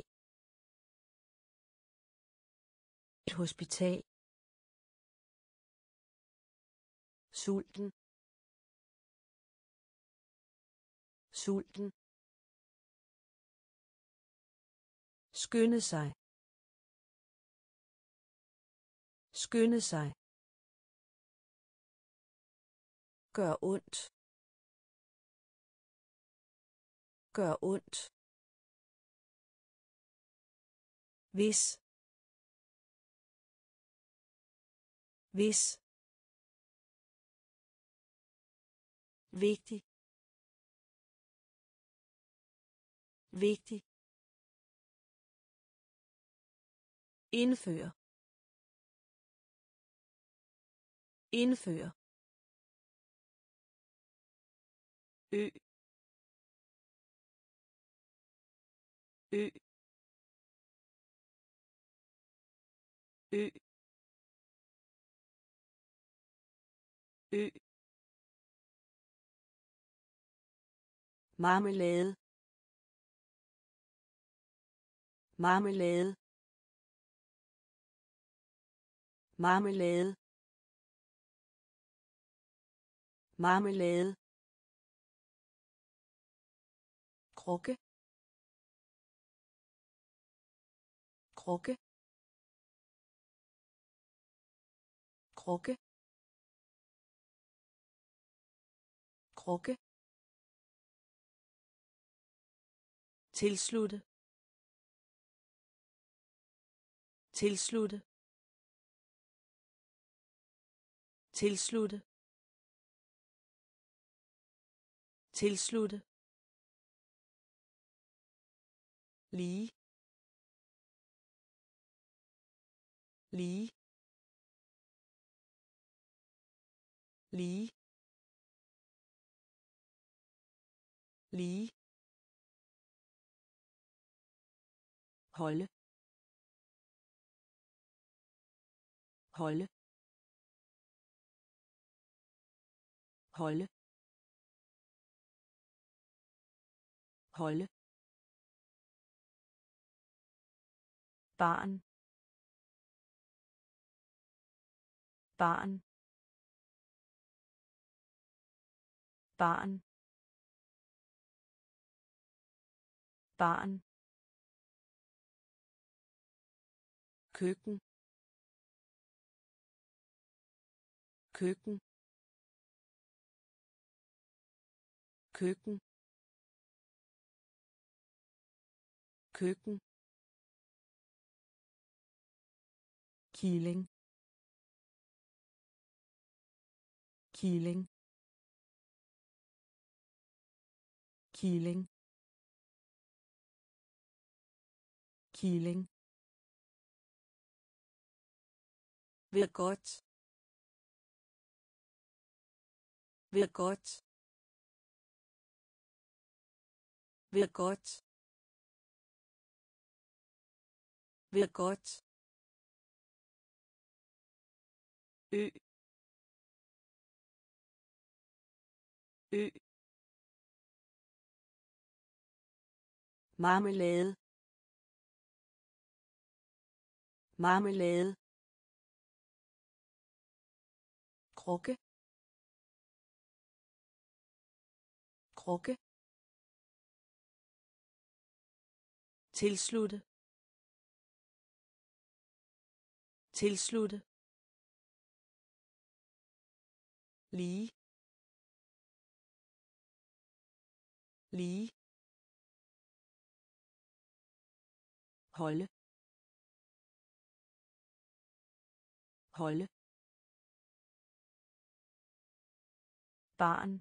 B: Et hospital sulten. Sulten. Skynde sig. Skynde sig. Gør ondt. Gør ondt. Hvis. Hvis. Vigtig. Vigtig. Indfører indfører ø. Ø. Ø. Ø. marmelade. Marmelade. Marmelade. Marmelade. Krukke. Krukke. Krukke. Krukke. Tilslutte tilslutte tilslutte tilslutte. Lige. Lige. Lige. Lige. Holde holde holde holde barn barn barn barn køkken køkken køkken køkken killing killing killing killing Vil godt. Vil godt. Vil godt. Vil godt. ø ø marmelade marmelade krukke. Krukke. Tilslutte. Tilslutte. Lige. Lige. Holde. Holde. Barn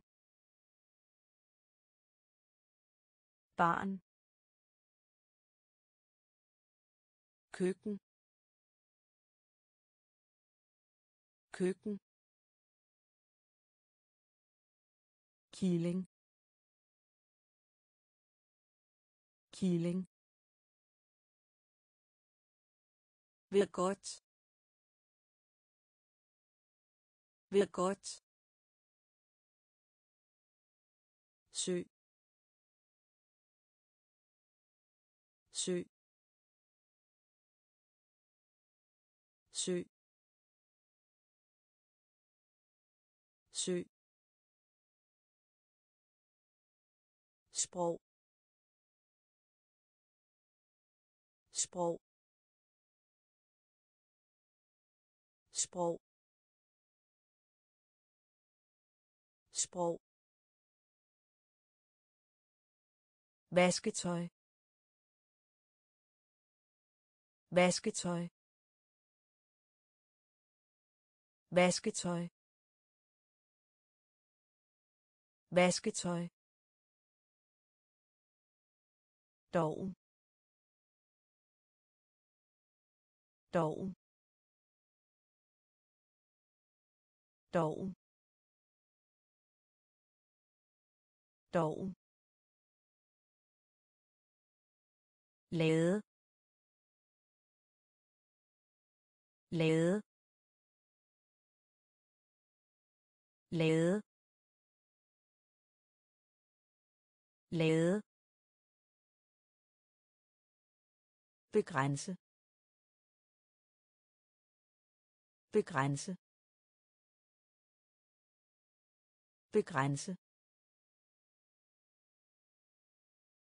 B: barn køkken køkken Kiling. Kiling. Vil godt. Vil godt.
A: Sø sø sø sø sprog. Sprog. Sprog. Sprog vasketøj. Vasketøj. Vasketøj. Vasketøj. Doven. Doven. Doven. Doven. Lade. Lade. Lade. Lade. Begrænse. Begrænse. Begrænse.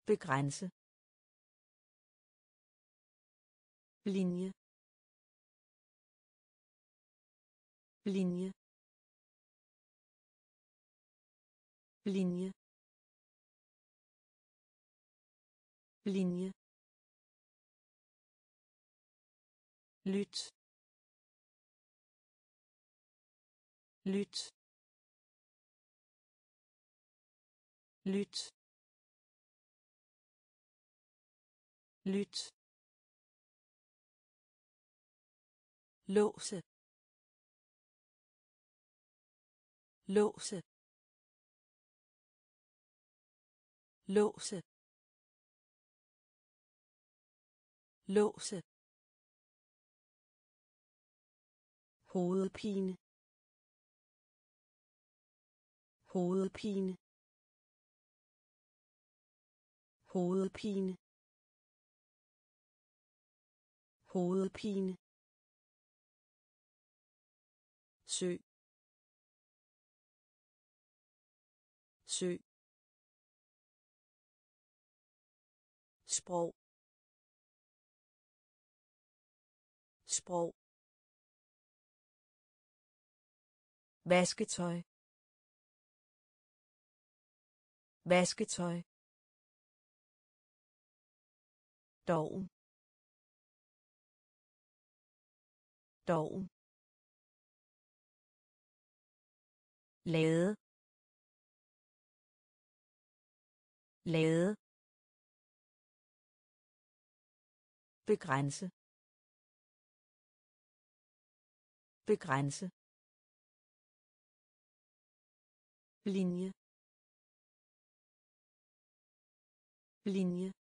A: Begrænse. Linje linje linje linje lyt lyt lyt lyt låse. Låse. Låse. Låse. Hovedpine. Hovedpine. Hovedpine. Hovedpine sø. Sø. Sprog. Sprog. Vasketøj. Vasketøj. Doven. Doven. Lade. Lade. Begrænse. Begrænse. Linje. Linje.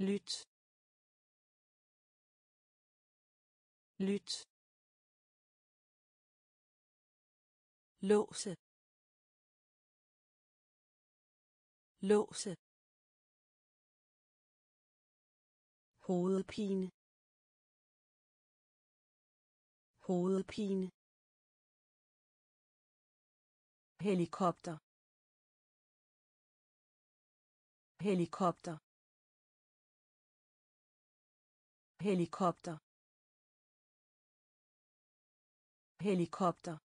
A: Lyt. Lyt. Låse. Låse. Hovedpine. Hovedpine. Helikopter. Helikopter. Helikopter. Helikopter.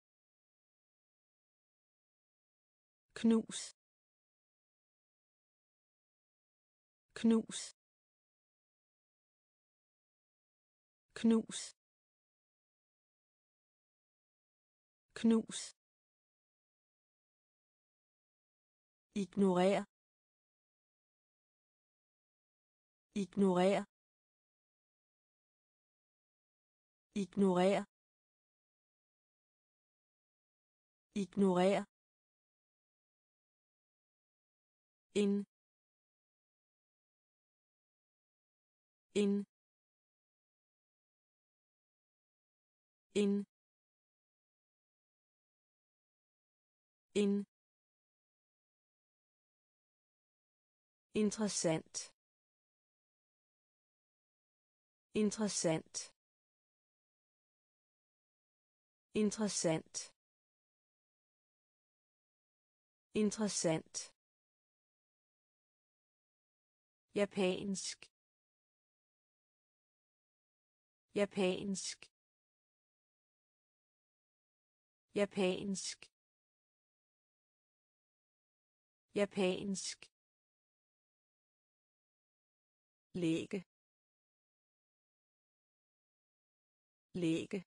A: Knus. Knus. Knus. Knus. Ignorer. Ignorer. Ignorer. Ignorer. In in in in interessant. Interessant. Interessant. Interessant japansk. Japansk. Japansk. Japansk. Læge læge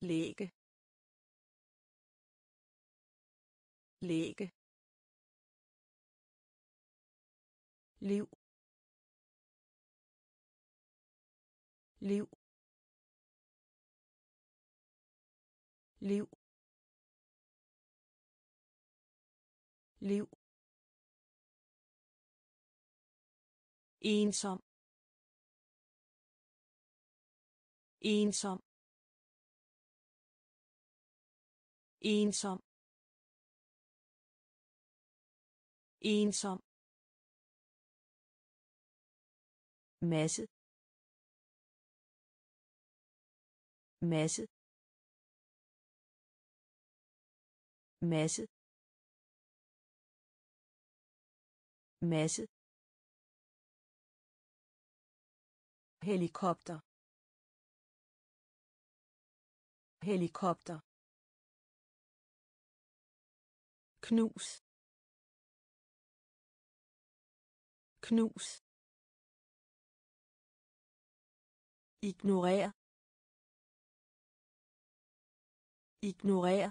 A: læge læge liv. Liv. Liv. Liv. Ensom. Ensom. Ensom. Ensom. Masse. Masse. Masse. Masse. Helikopter. Helikopter. Knus. Knus. Ignorer. Ignorer.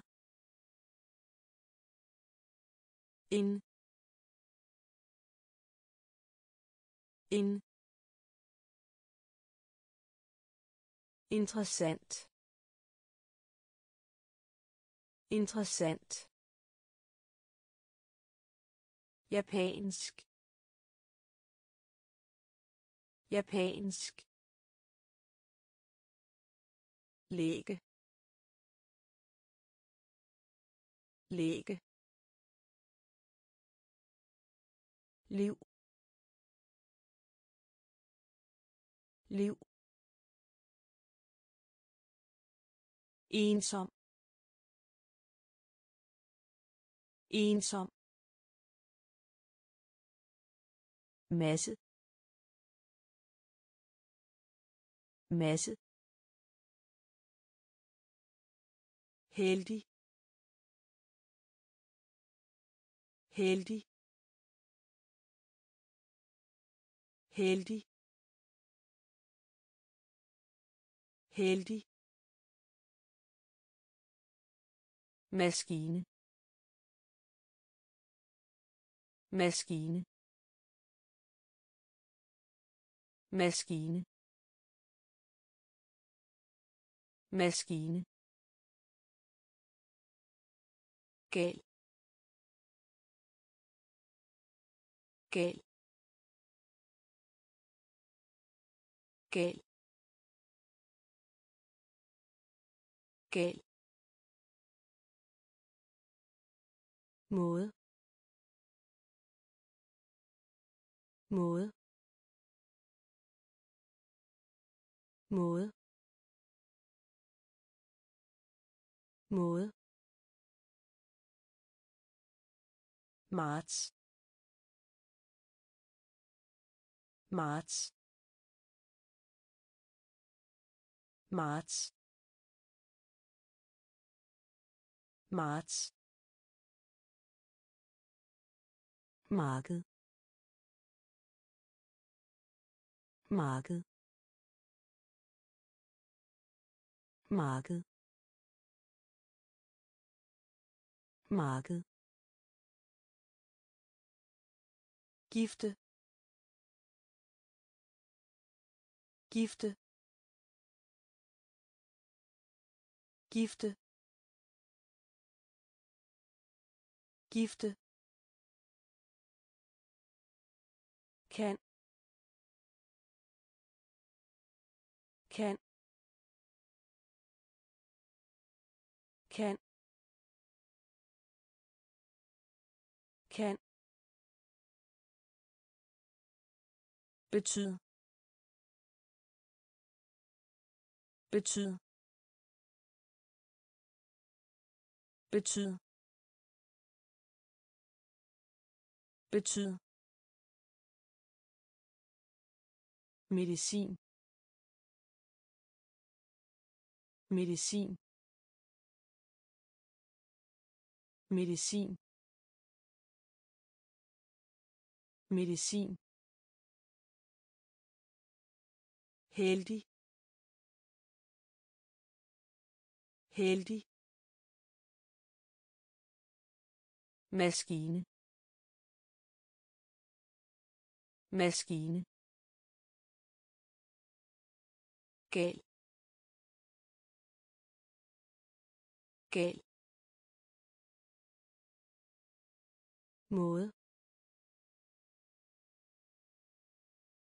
A: En en interessant. Interessant. Japansk. Japansk læge læge liv. Liv. Ensom. Ensom. Masse. Masse. Heldig. Heldig. Heldig. Heldig. Maskine. Maskine. Maskine. Maskine. Gal gal gal gal måde. Måde. Måde. Måde. Marts. Marts. Marts. Marts. Marked marked marked marked gifte. Gifte. Gifte. Gifte. Kan. Kan. Kan. Kan.
B: Betyd betyd betyd betyd medicin? Medicin? Medicin? Medicin? Heldig. Heldig. Maskine. Maskine. Gal. Gal. Måde.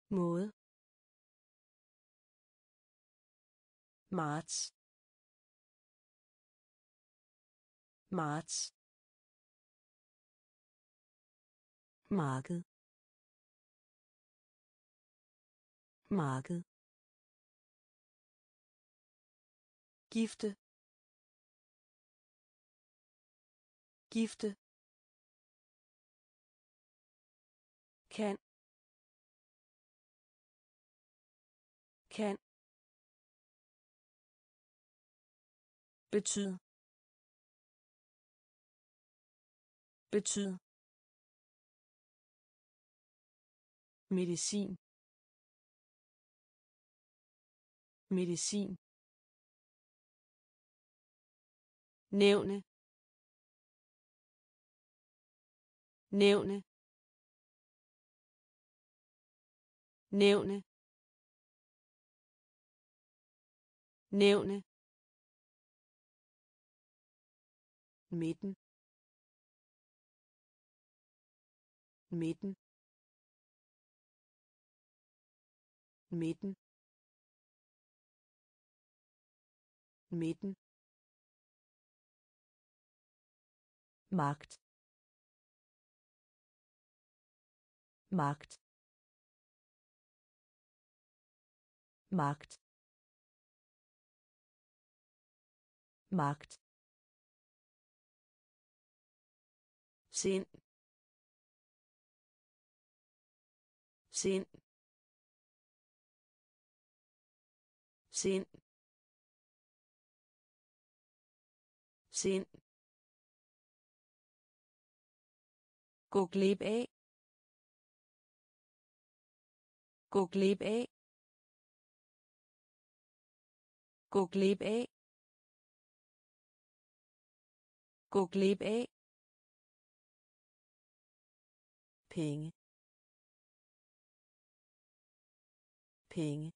B: Måde. Marts marts marked marked gifte gifte kan kan betyd betyd medicin? Medicin? Nævne? Nævne? Nævne? Nævne? Midten midten midten midten magt magt magt magt glip af gå glip af gå glip af penge. Penge.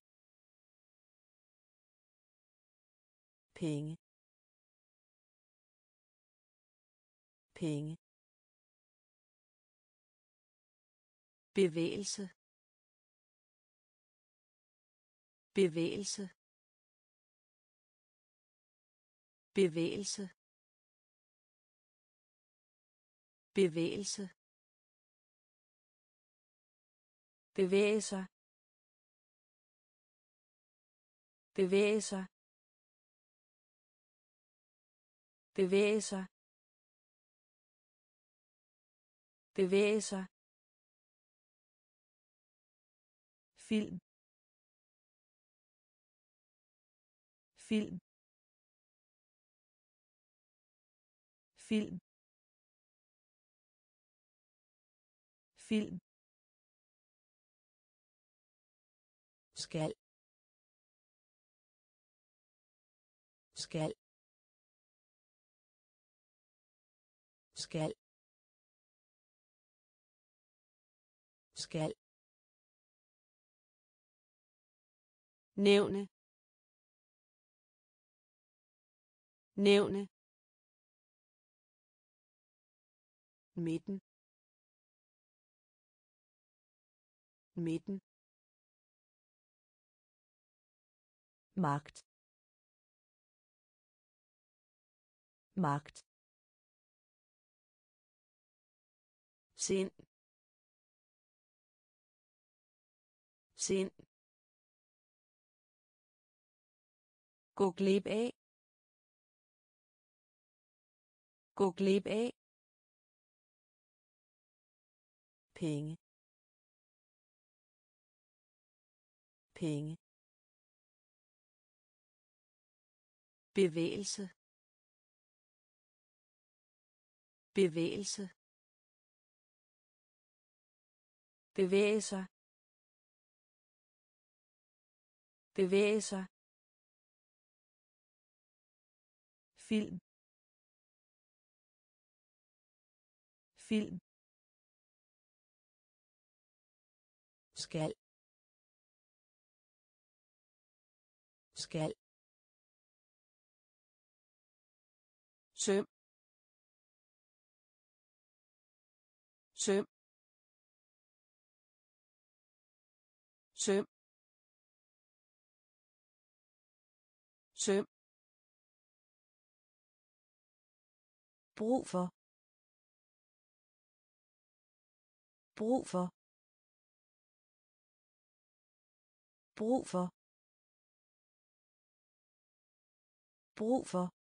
B: Penge. Penge. Bevægelse. Bevægelse. Bevægelse. Bevægelse. Bevæge sig. Bevæge sig. Bevæge sig. Bevæge sig. Film. Film. Film. Film. Skal. Skal. Skal. Skal. Nævne. Nævne. Midten. Midten. Magt. Magt. Sind. Sind. Gå glip af. Gå glip af. Penge. Penge. Bevægelse. Bevægelse. Bevæge sig bevæge sig film. Film. Skal. Skal. Søm. Søm. Søm. Søm. Brug for. Brug for. Brug for. Brug for.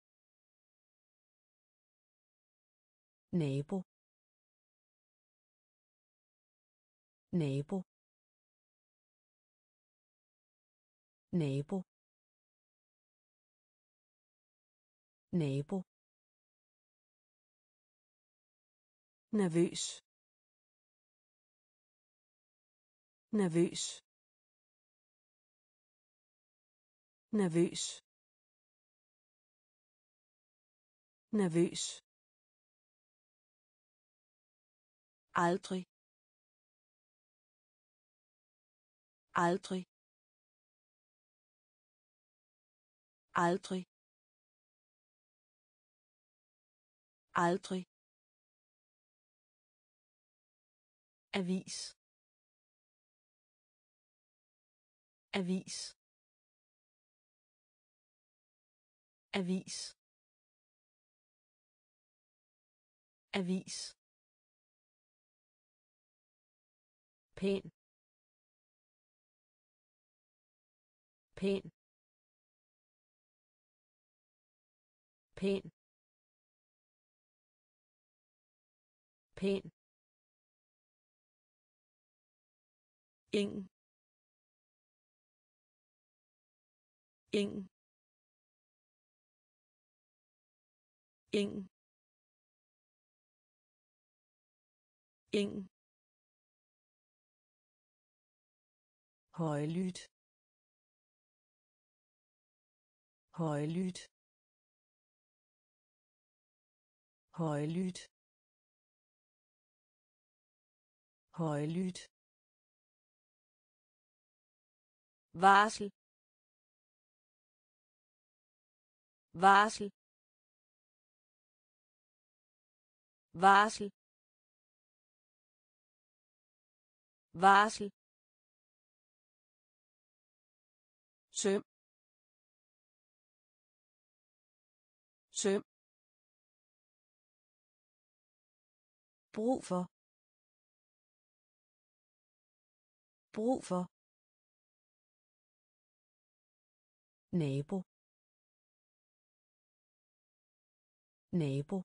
B: Nabo. Nabo. Nabo. Nabo. Nervøs. Nervøs. Nervøs. Nervøs. Aldrig. Aldrig. Aldrig. Aldrig. Avis. Avis. Avis. Avis. Pæn pæn pæn pæn ing. Ing. Ing. Ing højlydt. Højlydt. Højlydt. Højlydt. Varsel. Varsel. Varsel. Varsel. Søm. Søm. Brug for. Brug for. Nabo. Nabo.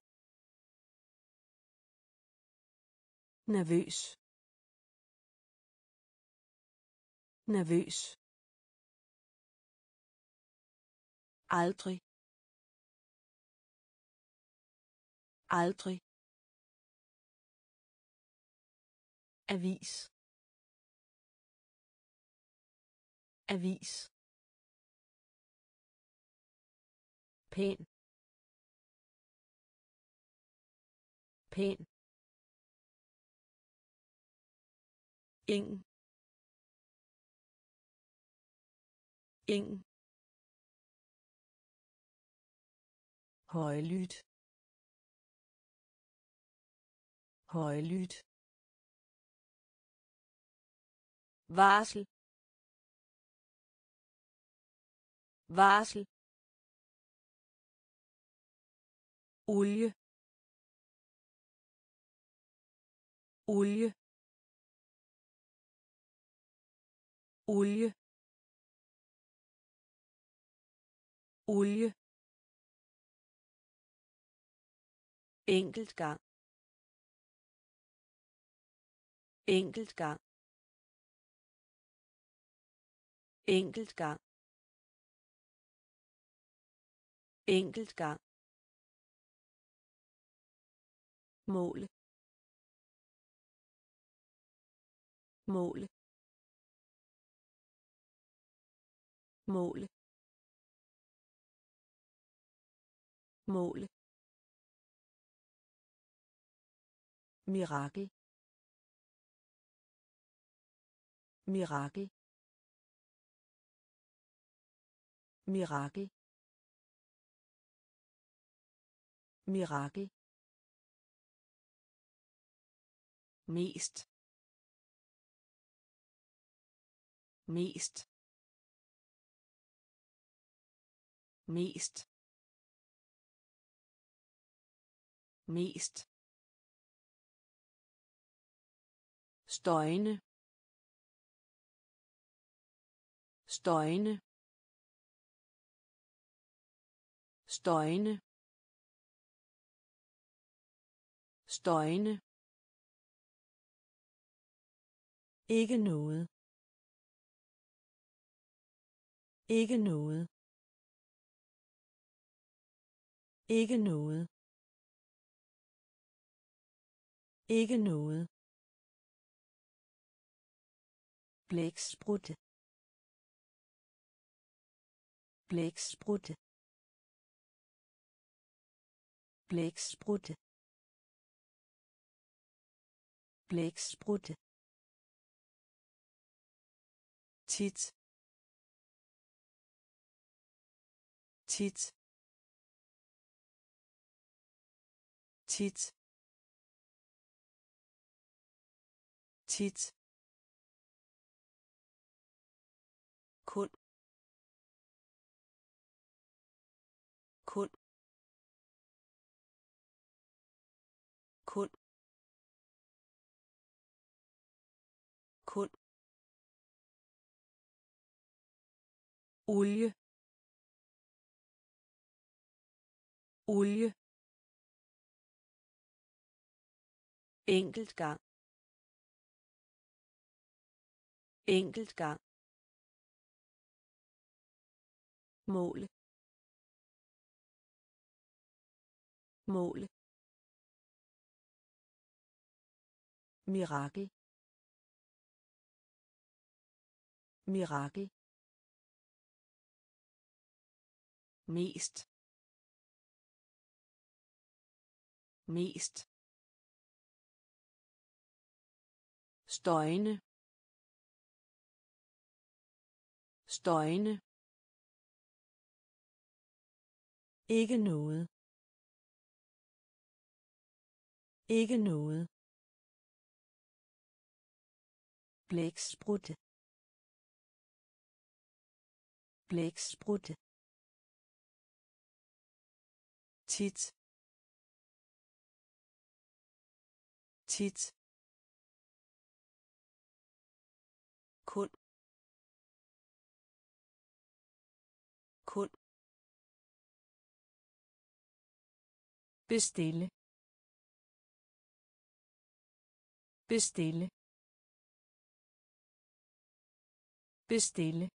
B: Nervøs. Nervøs aldrig. Aldrig. Avis. Avis. Pæn pæn Ingen. Ingen. Højlydt. Højlydt. Varsel. Varsel. Olie. Olie. Olie. Olie. Enkelt gang. Enkelt gang. Enkelt gang. Enkelt gang. Mål mål mål mål mirakel. Mirakel. Mirakel. Mirakel. Mest. Mest. Mest. Mest. Støjne. Støjne. Støjne. Støjne. Ikke noget. Ikke noget. Ikke noget. Ikke noget. Blæksprutte. Blæksprutte. Blæksprutte. Blæksprutte. Tit. Tit. Tit. Tit. Olie. Olie. Enkelt gang. Enkelt gang. Mål mål mirakel. Mirakel. Mest. Mest. Støjne støjne ikke noget. Ikke noget. Blæksprutte. Blæksprutte tit. Tit. Kun. Kun. Bestille. Bestille. Bestille.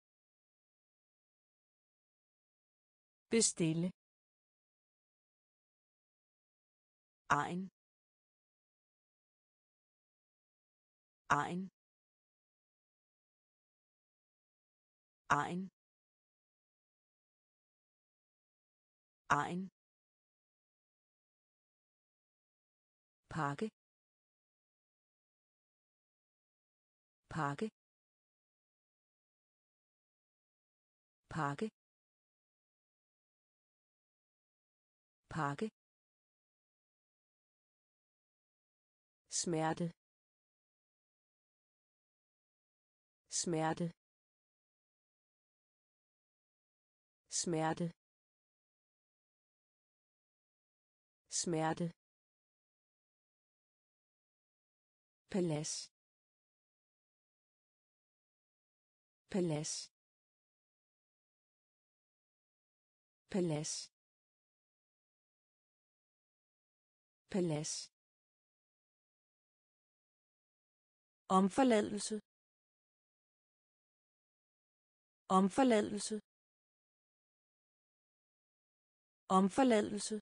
B: Bestille. Ein. Ein. Ein. Ein. Pakke pakke pakke pakke smerte. Smerte. Smerte. Smerte. Palads. Palads. Palads. Palads. Omforladelse. Omforladelse. Omforladelse.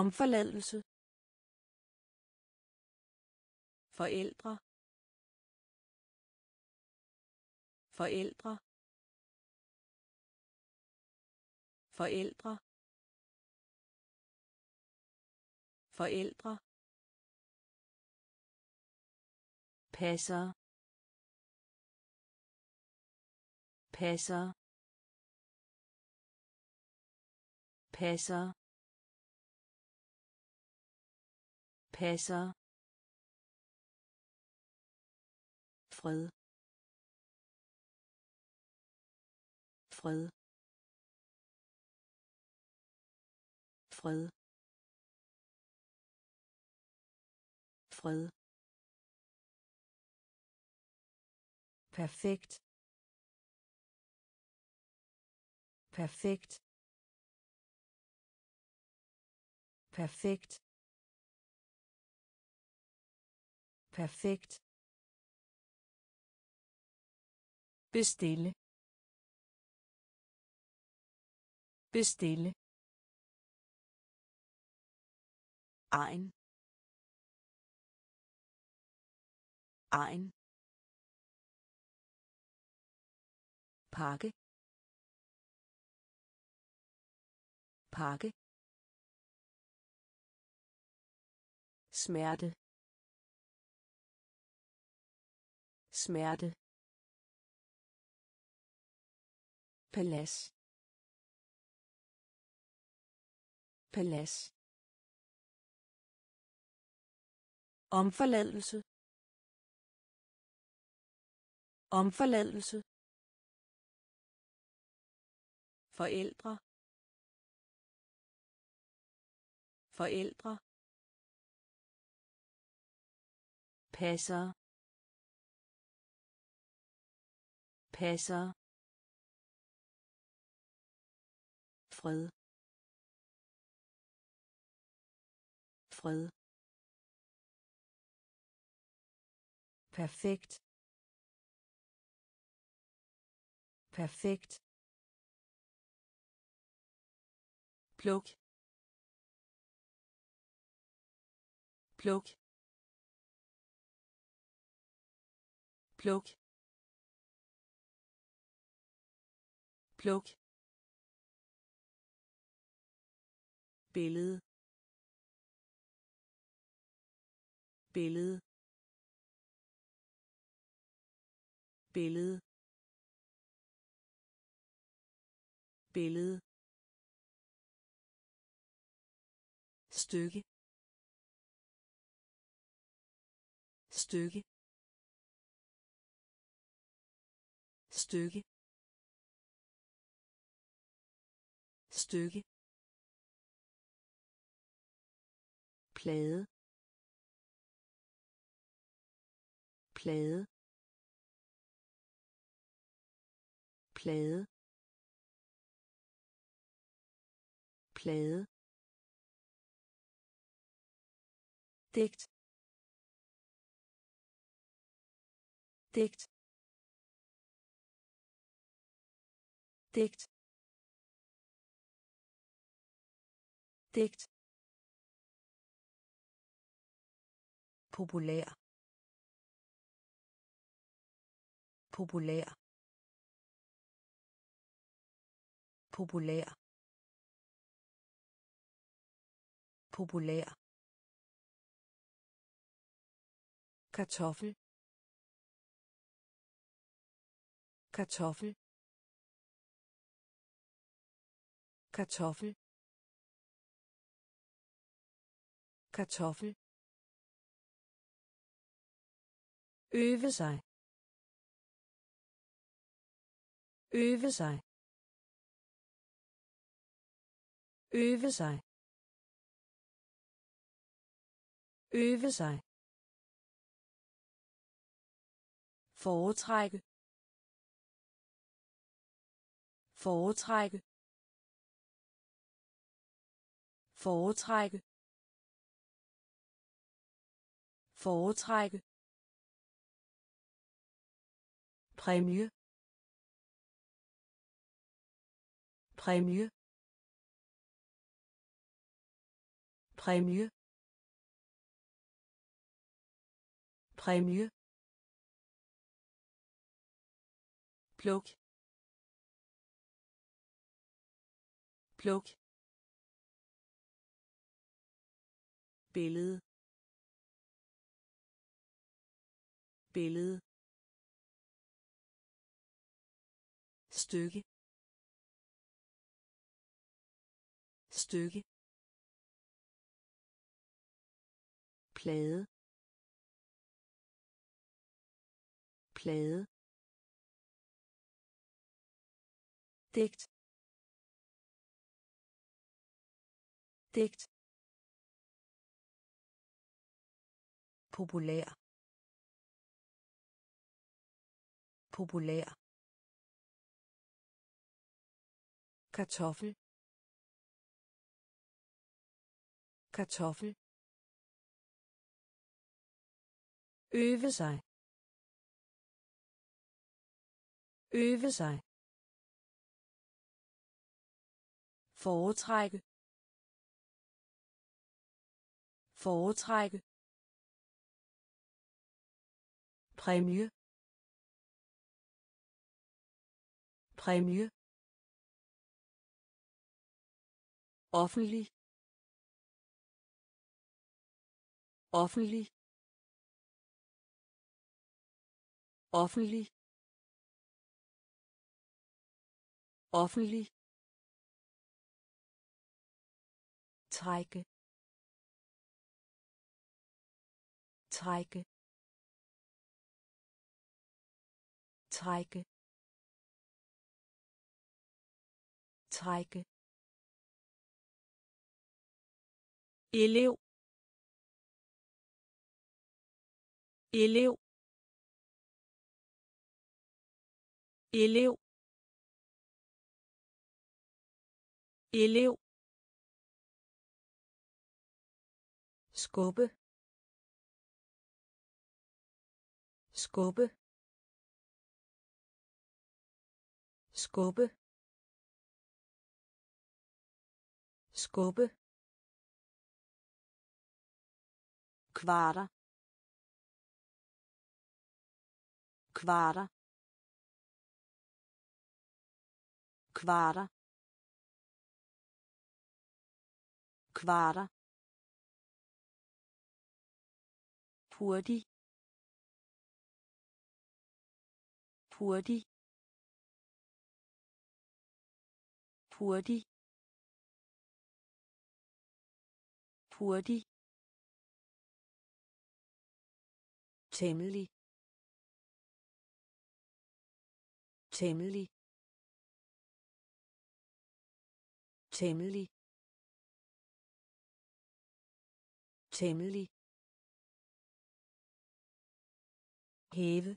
B: Omforladelse. Forældre. Forældre. Forældre. Forældre. Passer. Passer. Passer. Passer. Fred. Fred. Fred. Fred. Perfekt. Perfekt. Perfekt. Perfekt. Bestille bestille egen egen pakke. Pakke. Smerte. Smerte. Palads. Palads. Omforladelse. Omforladelse forældre. Forældre. Passer. Passer. Fred. Fred. Perfekt. Perfekt. Pluk. Pluk. Pluk. Pluk. Billede. Billede. Billede. Billede. Stykke. Stykke. Stykke. Stykke. Plade. Plade. Plade. Plade. Digt digt digt digt populær. Populær. Populær. Populær. Kartoffel kartoffel kartoffel kartoffel øve sig. Øve sig. Øve sig. Øve sig foretrække. Foretrække. Foretrække. Foretrække. Præmie. Præmie. Præmie. Præmie. Pluk. Pluk. Billede. Billede. Stykke. Stykke. Plade. Plade. Digt digt populær. Populær. Kartoffel. Kartoffel. Øve sig. Øve sig. Foretrække. Foretrække. Præmie. Præmie. Offentlig. Offentlig. Offentlig. Offentlig. Trække. Trække. Trække. Trække. Elev. Elev. Elev. Elev. Skubbe skubbe skubbe skubbe. Kvarter. Kvarter. Kvarter. Kvarter. Hurtig. Hurtig. Hurtig. Hurtig. Temmelig. Temmelig. Temmelig. Temmelig. Hæve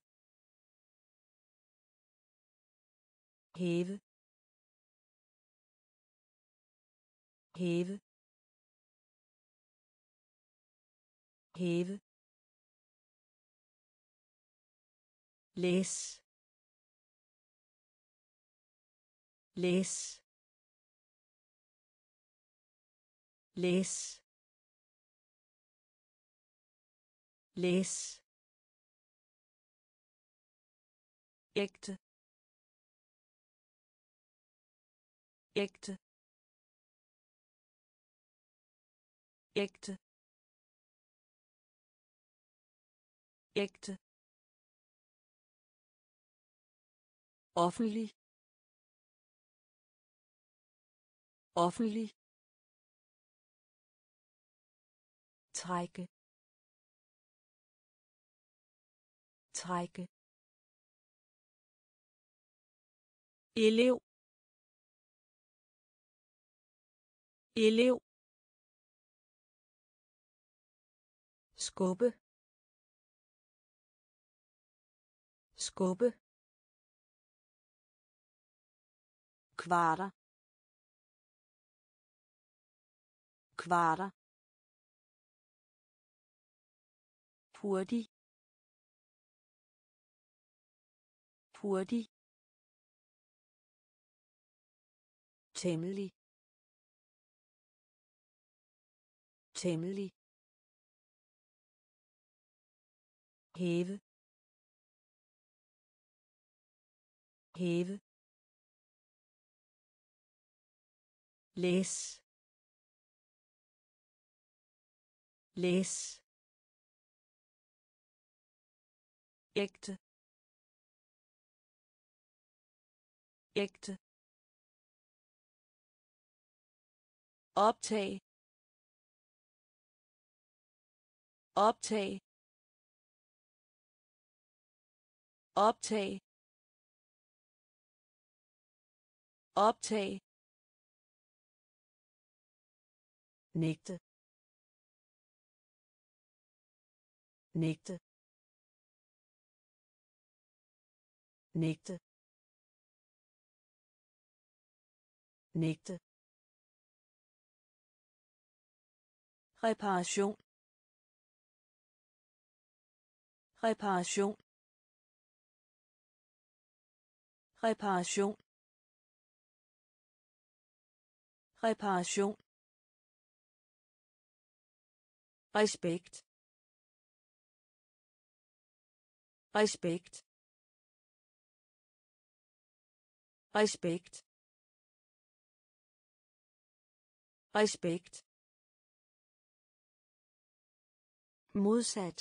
B: hæve hæve hæve læs læs læs læs ægte. Ægte. Ægte. Ægte. Offentlig. Offentlig. Trække. Trække. Elev. Elev. Skubbe. Skubbe.
A: Kvarter. Kvarter. Hurtig. Hurtig. Temmelig. Temmelig. Hæve. Hæve. Læs. Læs. Ægte. Ægte. Optag. Optag. Optag. Optag. Nægte. Nægte. Nægte. Nægte. Reparation. Reparation. Reparation. Reparation. Respekt. Respekt. Respekt. Respekt. Modsat.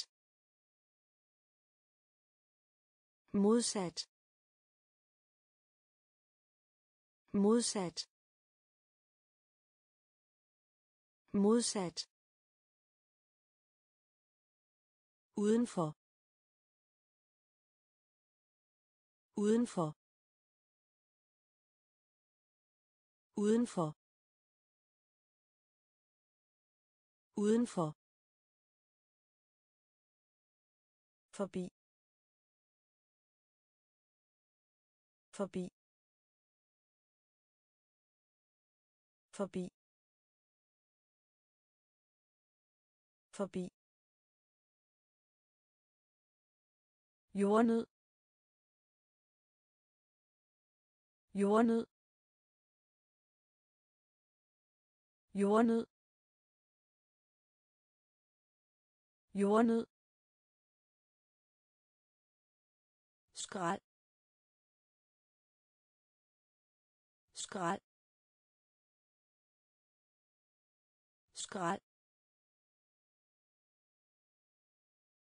A: Modsat. Modsat. Modsat. Udenfor. Udenfor. Udenfor. Udenfor. Forbi. Forbi. Forbi. Forbi. Jordnød. Jordnød. Jordnød. Jordnød. Skrald skrald skrald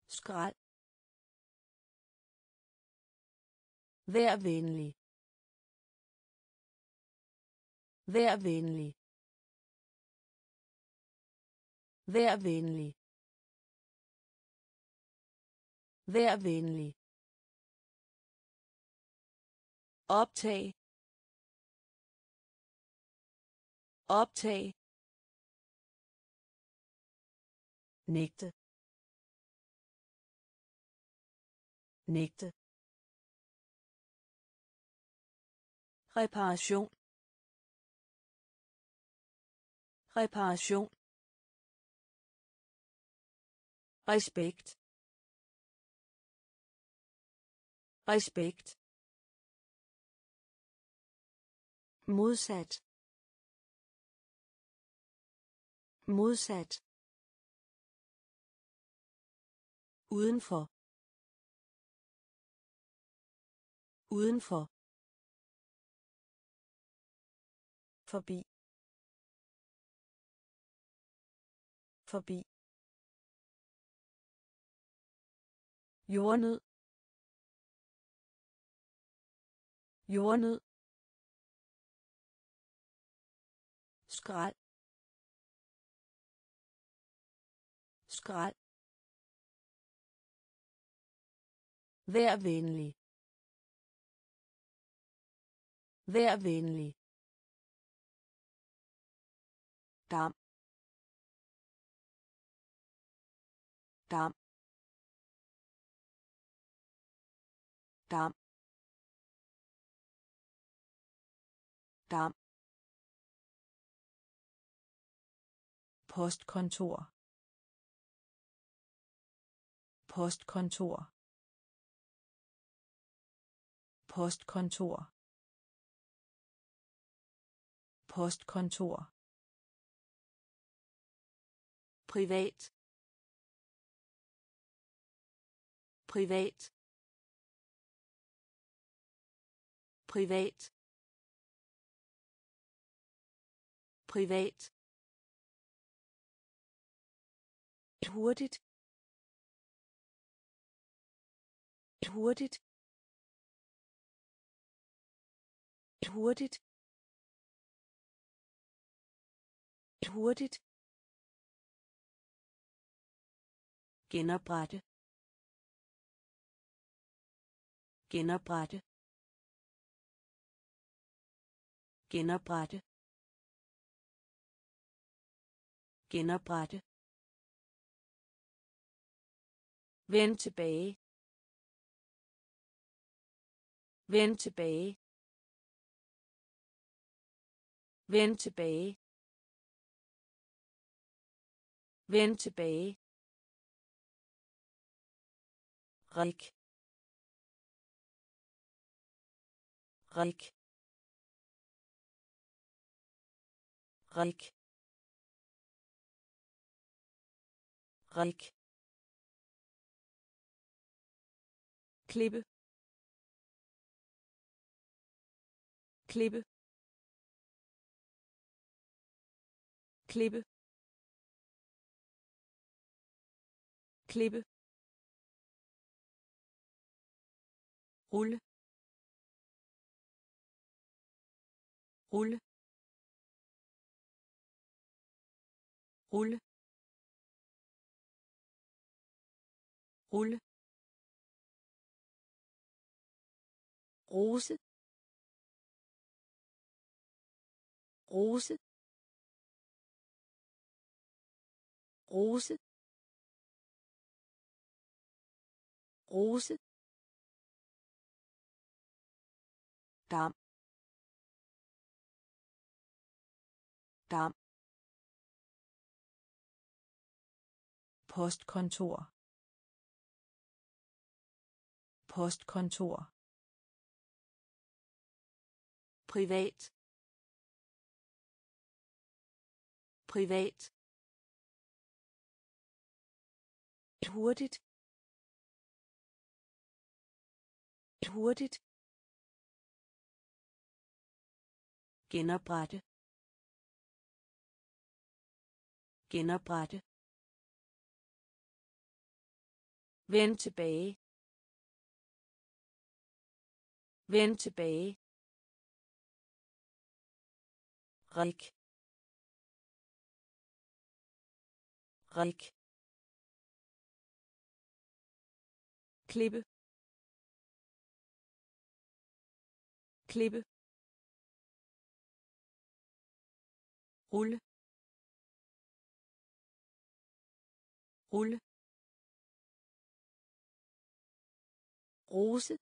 A: skrald Vær venlig. Vær venlig. Vær venlig. Vær venlig. Optag optag nægte nægte reparation reparation respekt respekt modsat. Modsat. Udenfor. Udenfor. Forbi. Forbi. Jordnød. Jordnød. Skrald. Skrald. Vær venlig. Vær venlig. dam. Dam. Dam. Dam.
B: Postkontor. Postkontor. Postkontor. Postkontor.
A: Privat. Privat. Privat. Privat. Hurtigt. Hurtigt. Hurtigt. Hurtigt. Genoprette. Genoprette. Genoprette. Genoprette. Vend tilbage. Vend tilbage. Vend tilbage. Vend tilbage. Rik. Rik. Rik. Rik. Klippe klippe klippe klippe rulle rulle rulle rulle rose. Rose. Rose. Rose. Dam. Dam.
B: Postkontor. Postkontor
A: privat. Privat. Hurtigt. Hurtigt. Genoprette. Genoprette. Vend tilbage. Vend tilbage. Rik. Rik. klippe klippe rulle. Rulle. Rose.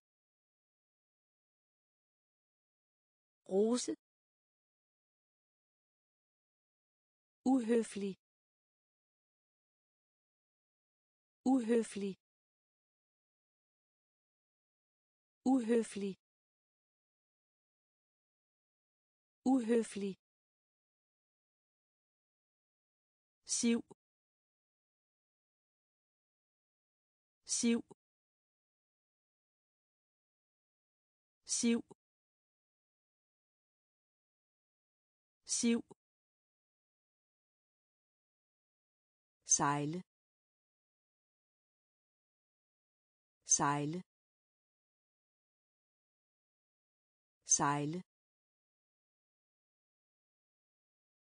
A: Rose uhøflig. Uhøflig. Uhøflig. Uhøflig. Siv. Siv. Siv. Siv. Sejle. Sejle. Sejle.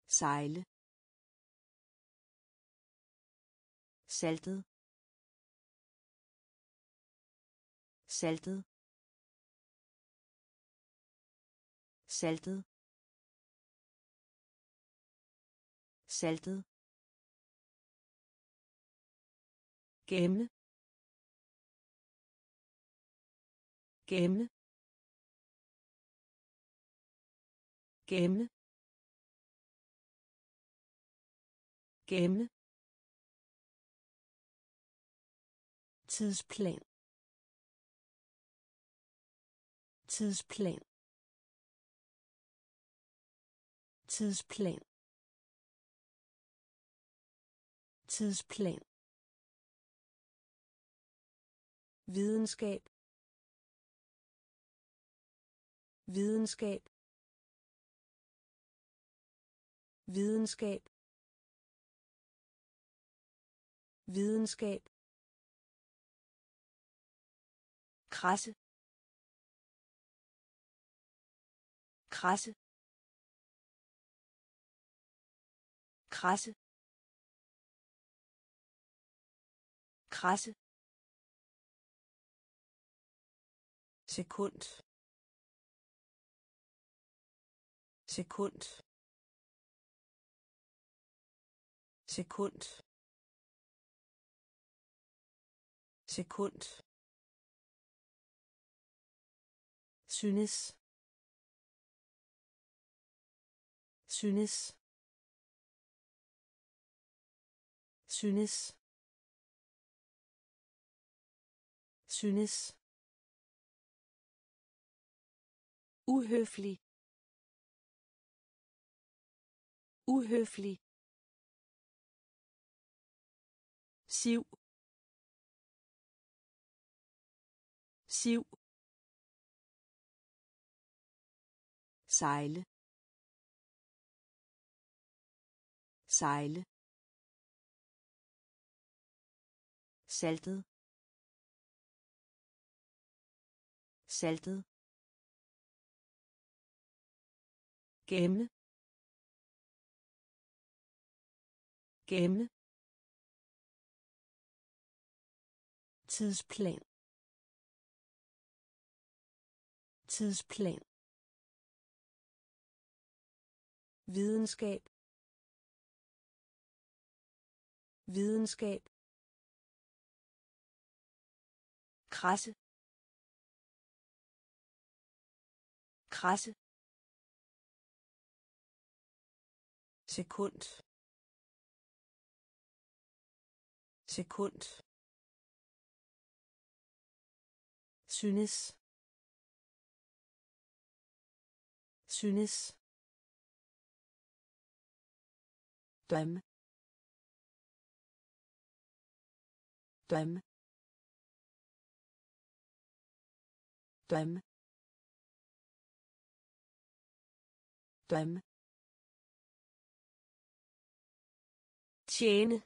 A: Sejle. Saltet. Saltet. Saltet. Saltet.
B: Gemme gemme gemme gemme tidsplan. Tidsplan. Tidsplan. Tidsplan. Videnskab. Videnskab. Videnskab. Videnskab. Krasse. Krasse. Krasse. Krasse. Sekund. Sekund. Sekund. Sekund. Synes. Synes. Synes. Synes. Uhøflig. Uhøflig. Siv. Siv.
A: Sejle. Sejle. Saltet. Saltet. Gemme gemme tidsplan. Tidsplan. Videnskab. Videnskab. Krasse. Krasse. Sekund. Sekund. Synes. Synes. Dem dem dem dem tjene.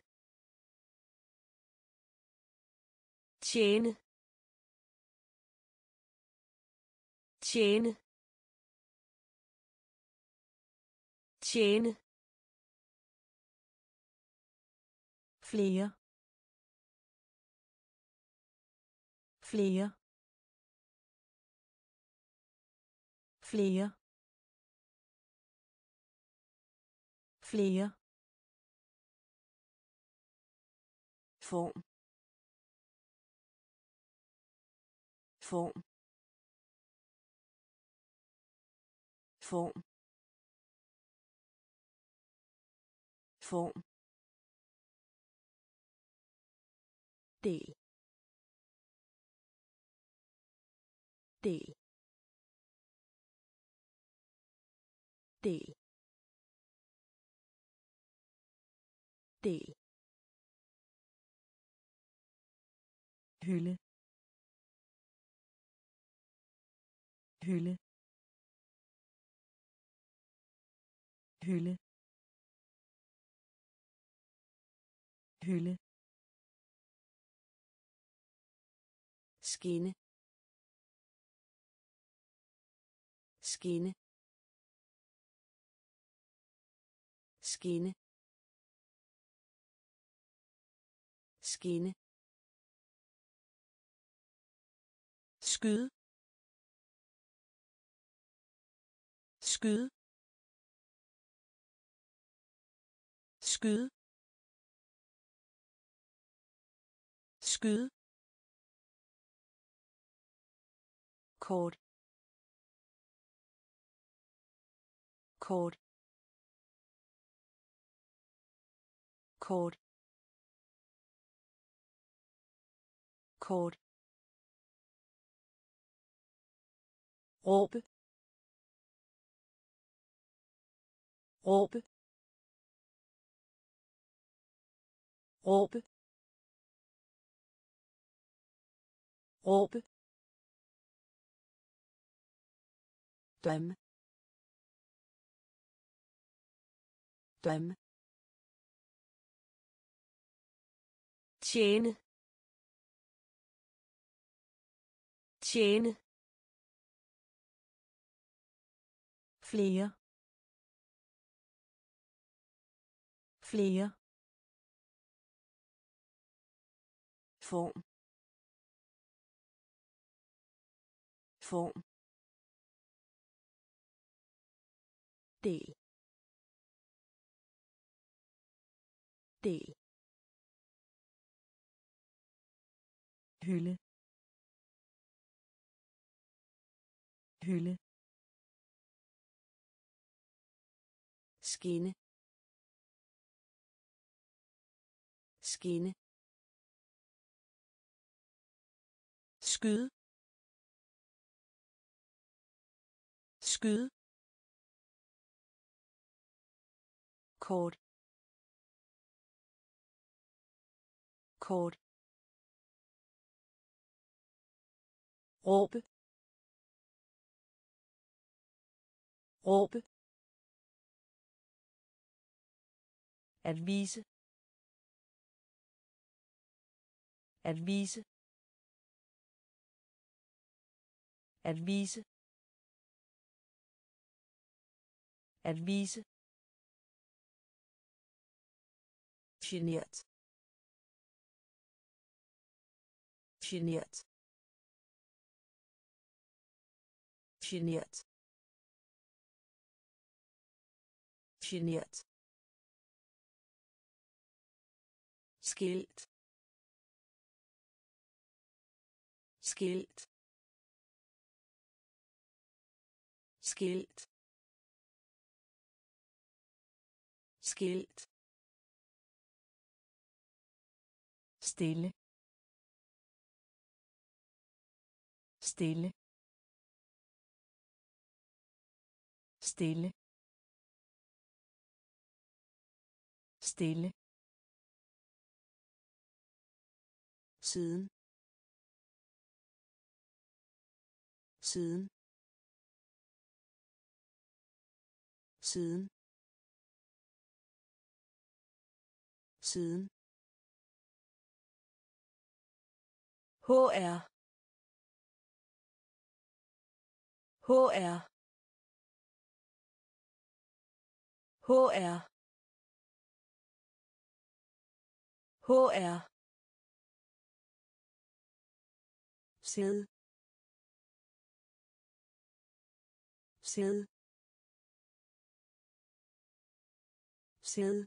A: Tjene. Tjene. Tjene. Flere. Flere. Flere. Flere. Form form form form del del del del hylde. Hylde. Hylde. Hylde. Skinne. Skinne. Skinne. Skinne. Skyd skyd skyde. Skyde. Kort. Kort. Kort. Kort. Råbe. Råbe. Råbe. Råbe. Dømme dømme tjene. Tjene flere. Flere. Form. Form. Del. Del. Hylde. Hylde. Skinne. Skinne. Skyde skyde kort. Kort. Råbe. Råbe. At vise at vise at vise at vise skilt. Skilt. Skilt. Skilt. Stille. Stille. Stille. Stille. Siden. Siden. Siden. Siden. HR HR HR HR sæde sæde sæde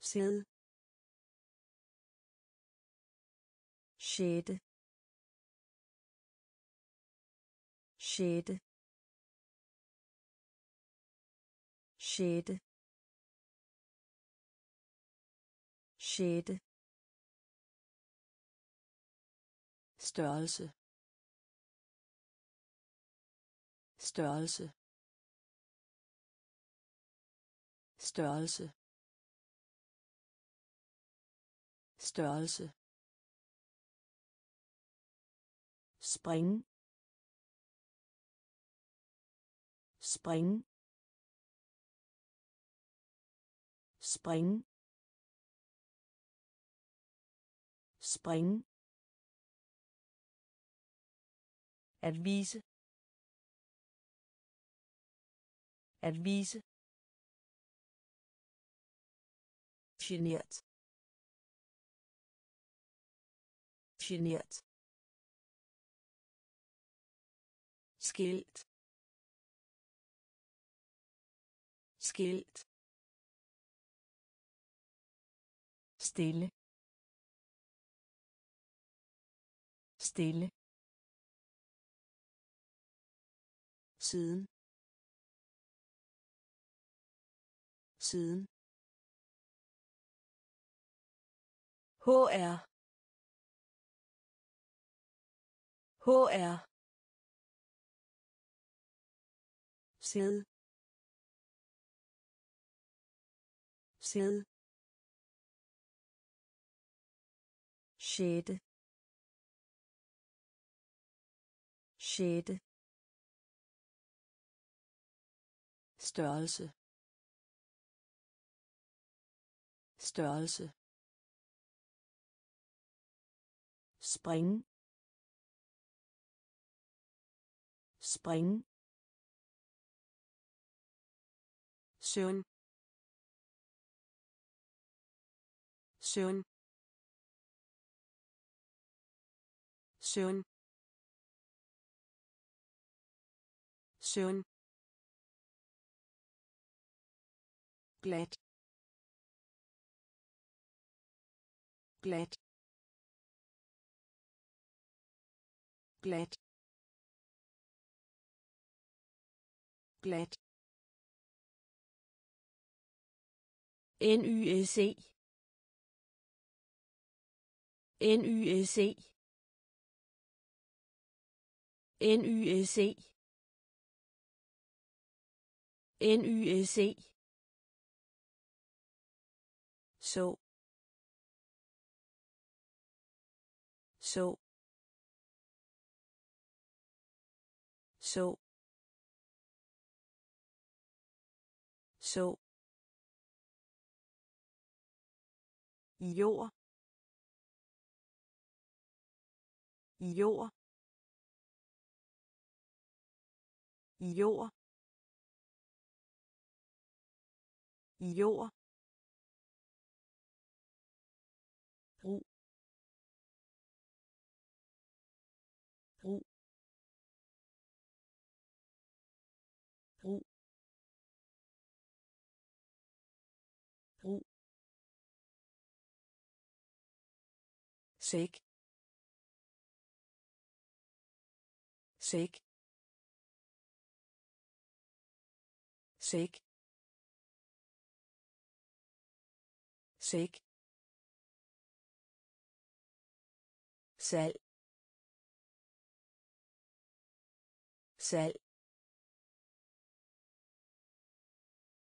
A: sæde sjette sjette sjette sjette størrelse. Størrelse. Størrelse. Størrelse. Spring. Spring. Spring. Spring at vise. At vise. Genert. Genert. Skilt.
B: Skilt.
A: Stille. Stille.
B: Siden. Siden.
A: HR HR
B: sæd sæd
A: sjette. Sjette.
B: Størrelse. Størrelse. Spring. Spring. Søvn. Søvn. Søvn. Søvn. Glat. Glat. Glat. Glat.
A: NYSE NYSE NYSE NYSE
B: så. Så. Så. Så. Jord. Jord. Jord. Jord. Sæk sæk sæk sæk salg salg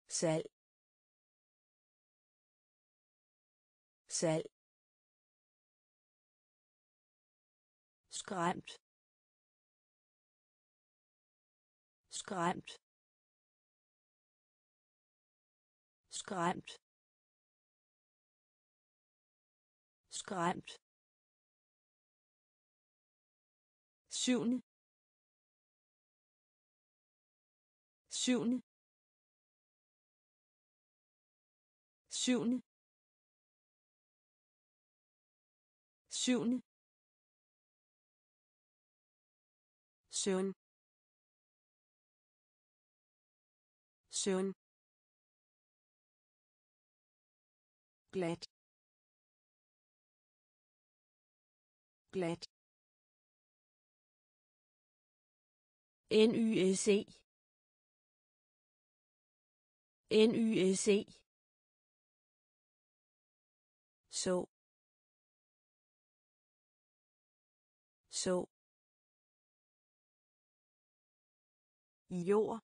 B: salg salg skræmt. Skræmt. Skræmt. Skræmt.
A: Syvende. Syvende. Syvende. Syvende.
B: Søvn. Søvn. Glat. Glat.
A: NYSE NYSE
B: så. Så jord.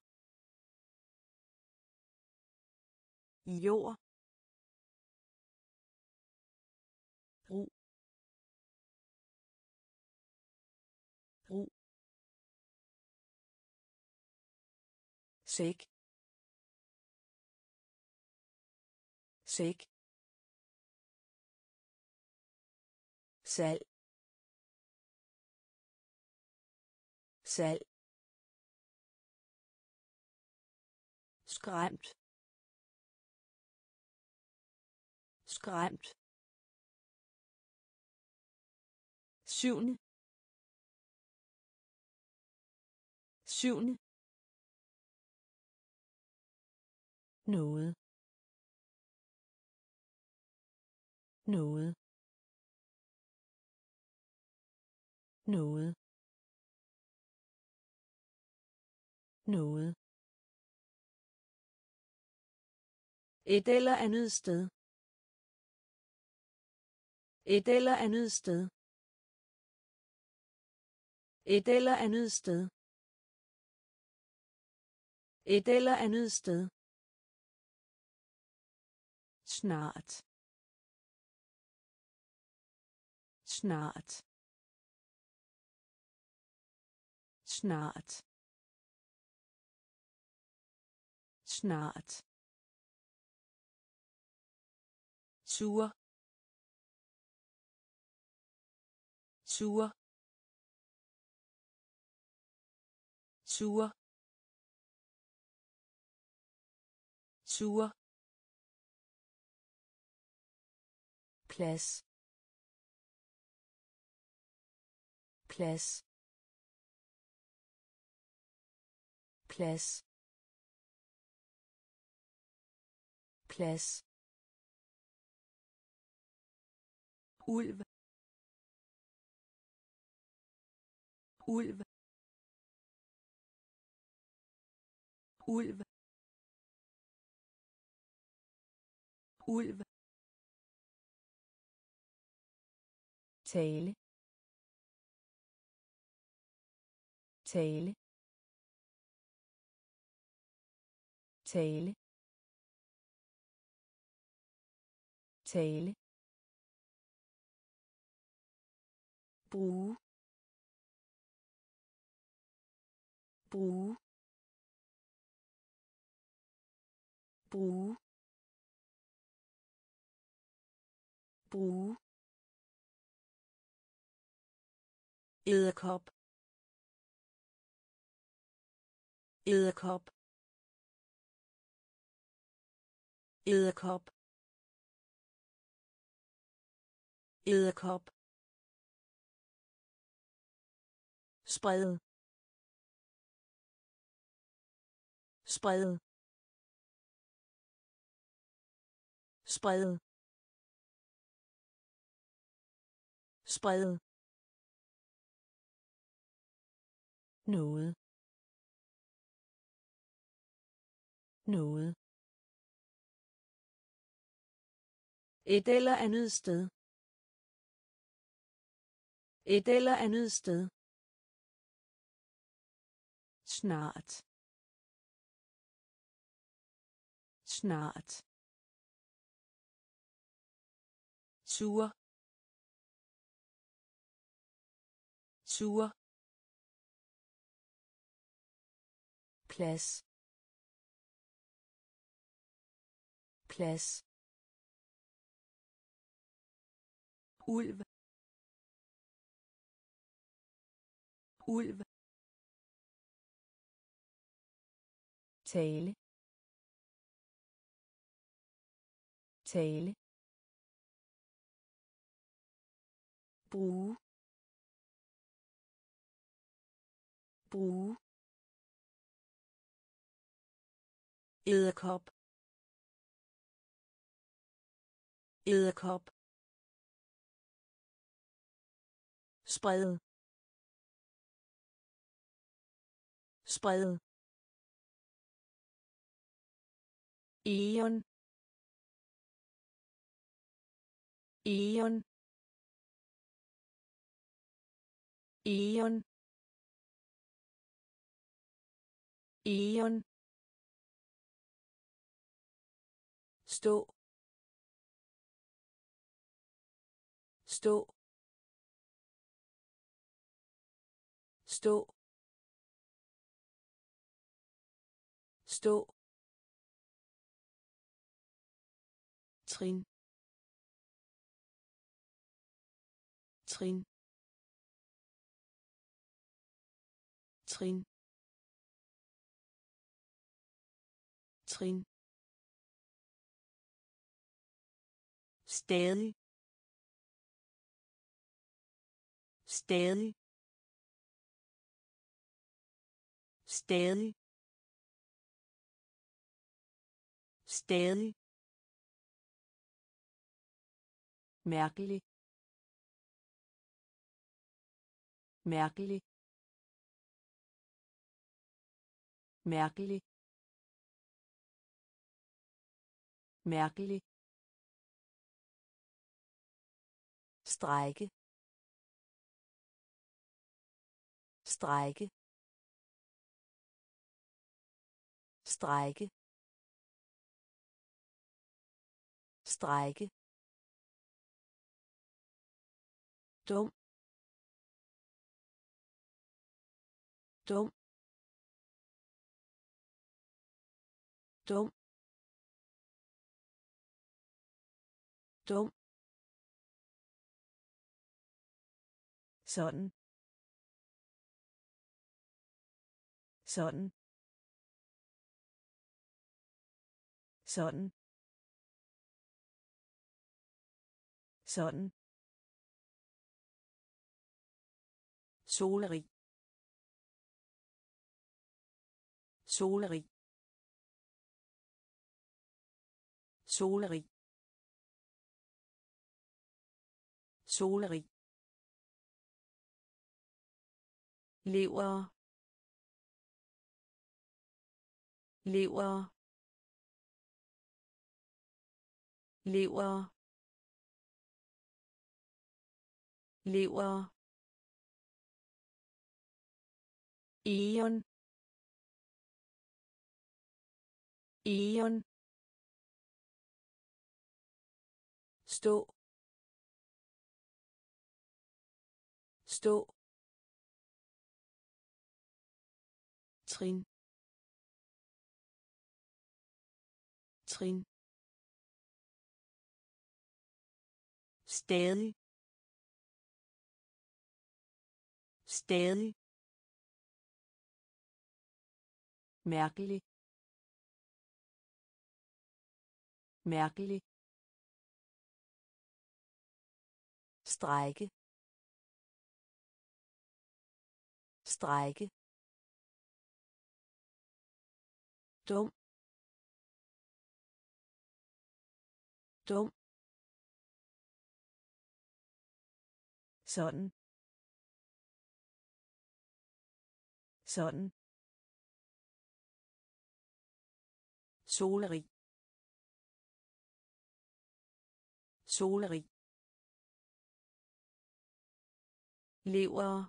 B: Jord. Brug. Brug. Sæk. Sæk. Salg salg skræmt. Skræmt.
A: Syvende. Syvende.
B: Noget. Noget. Noget. Noget.
A: Et eller andet sted. Et eller andet sted. Et eller andet sted. Et eller andet sted. Snart. Snart. Snart. Snart. sur sur sur sur
B: place. Place. Place. Place.
A: Ulv. Ulv. Ulv. Ulv.
B: Tale. Tale. Tale. Tale.
A: Bruge bruge bruge bruge. Edderkop. Edderkop. Edderkop. Edderkop. Sprede. Sprede. Sprede. Sprede. Noget. Noget. Et eller andet sted. Et eller andet sted. Snart. Snart. sur sur
B: plads plads
A: ulv. Ulv
B: tale. Tale.
A: Bruge. Bruge. Edderkop edderkop spred spred Eon. Eon. Eon. Eon. Stå. Stå. Stå. Stå. Trin. Trin. Trin. Trin. Stadig. Stadig. Stadig. Stadig.
B: Mærkelig. Mærkelig. Mærkelig. Mærkelig. Strække. Strække. Strække. Strække. Dum. Dum. Dum. Dum. Sådan. Sådan. Sådan. Sådan.
A: Solerig solerig solerig solerig lever. Lever. Lever. Lever. Eon. Eon. Stå. Stå. Trin. Trin. Stadig. Stadig. Mærkelig. Mærkelig. Strække. Strække. Dum. Dum. Sådan. Sådan. Solerig solerig lever.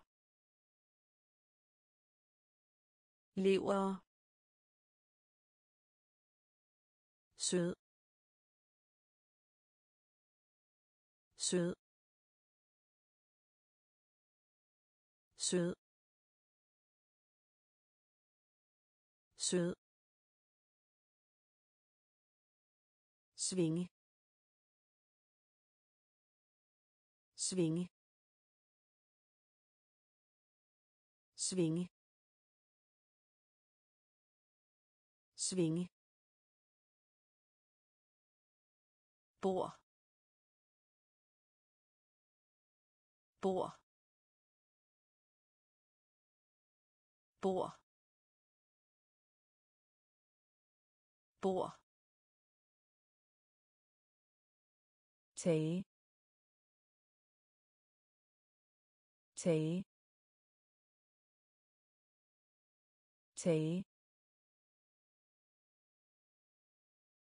A: Lever. Sød. Sød. Sød. Sød. Svinge. Svinge. Svinge. Svinge. Bor. Bor. Bor. Bor.
B: Tage tage tage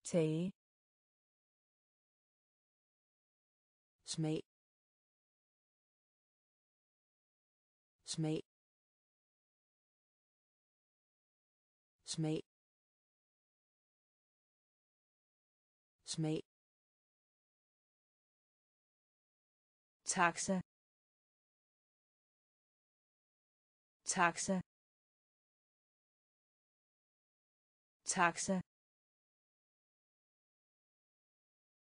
B: tage
A: smag smag smag smag taxa. Taxa. Taxa.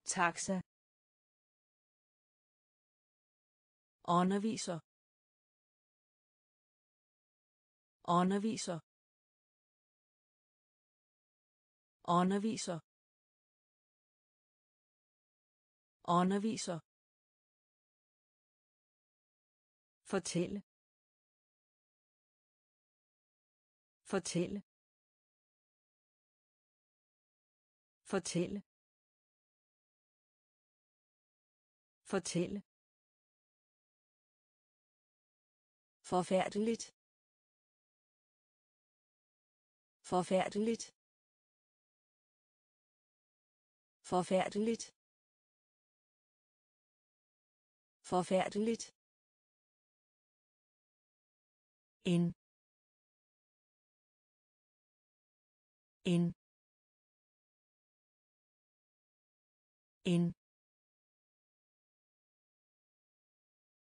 A: Taxa. Underviser. Underviser. Underviser. Underviser. Fortælle fortælle Fortælle. Fortælle. Forfærdeligt. Forfærdeligt. Forfærdeligt. Forfærdeligt. En. En. En.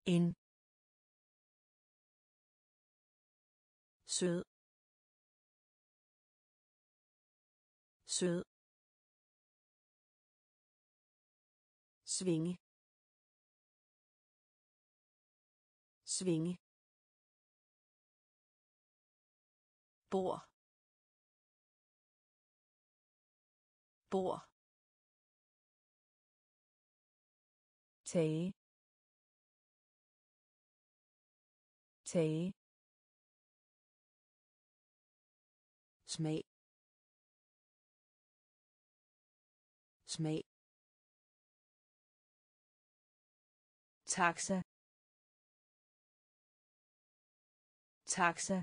A: En. sød sød svinge svinge bor. Bor.
B: Tage. Tage.
A: Smag. Smag. Taxa. Taxa.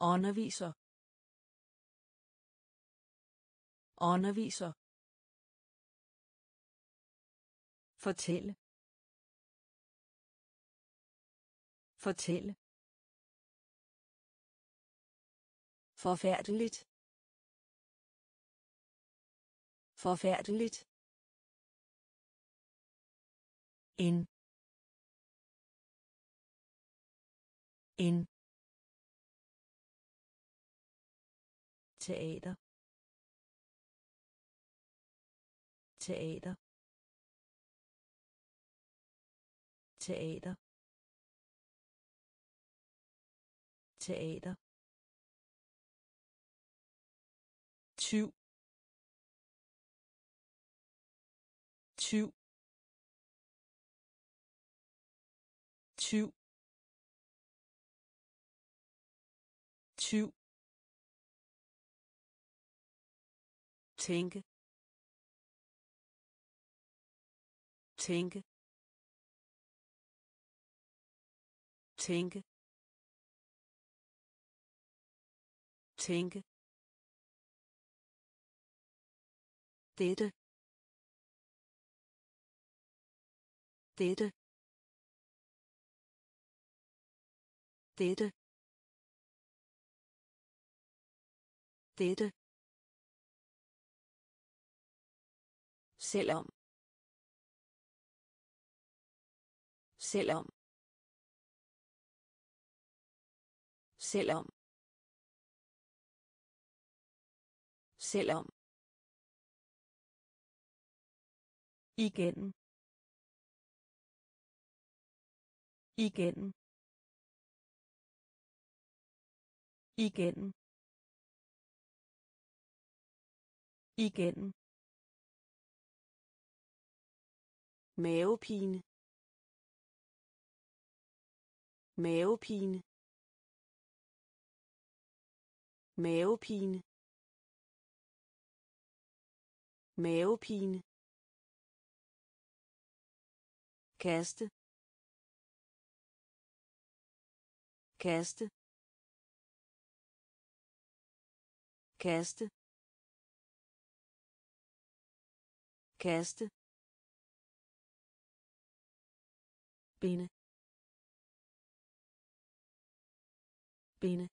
A: Underviser underviser fortælle fortælle Forfærdeligt. Forfærdeligt. En. En. Teater. Teater. Teater. Teater. tyv tyv tyv tyv tænke tænke tænke tænke dette dette dette dette selvom. Selvom. Selvom. Selvom. Igen. Igen. Igen. Igen. Mavepine. Mavepine. Mavepine. Mavepine. Kaste. Kaste. Kaste. Kaste. Binde binde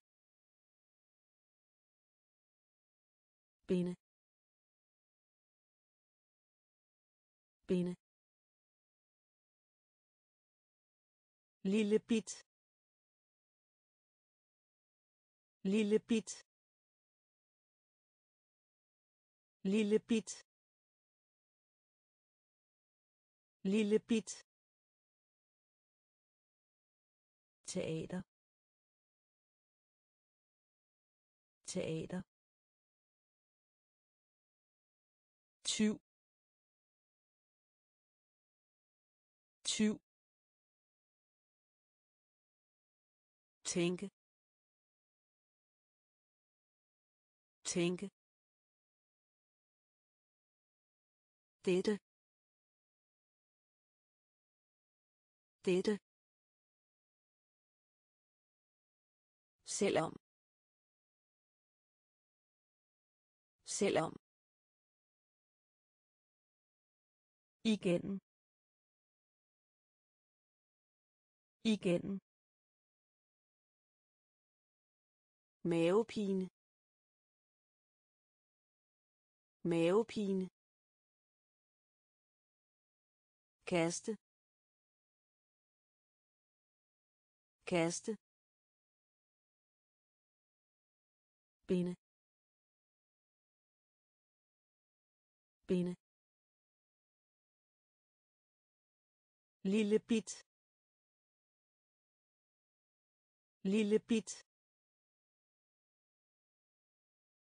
A: binde binde lille bit lille bit lille bit lille bit teater. Teater. Tyv. Tyv. Tænke. Tænke. Dette. Dette. Selvom. Selvom. Igen. Igen. Mavepine. Mavepine. Kaste. Kaste. Binde. Binde. Lille bit. Lille bit.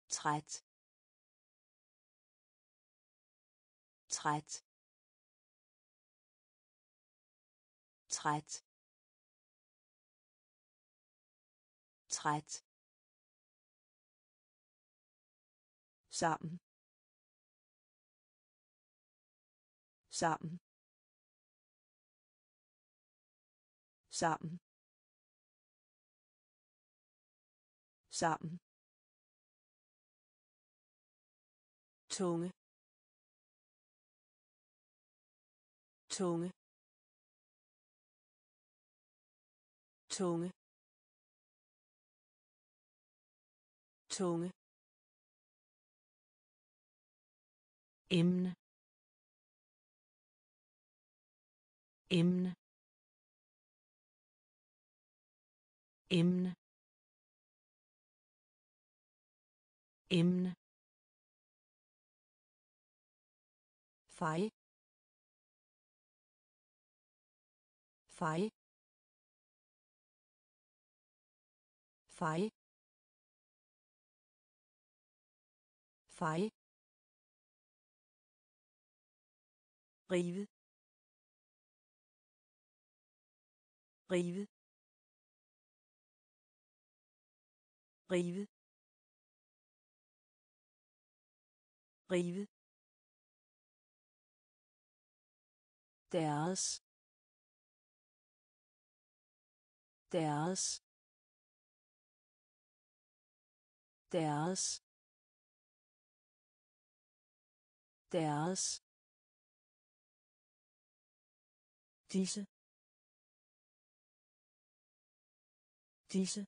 A: Træt. Træt. Træt. Træt. Sammen. Sammen. Sammen. Sammen. Tunge. Tunge. Tunge. Tunge. Emne. Emne. Emne. Emne. Fejl fejl fejl fejl rive. Rive. Rive. Rive. Deres. Deres. Deres. Deres. Disse. Disse.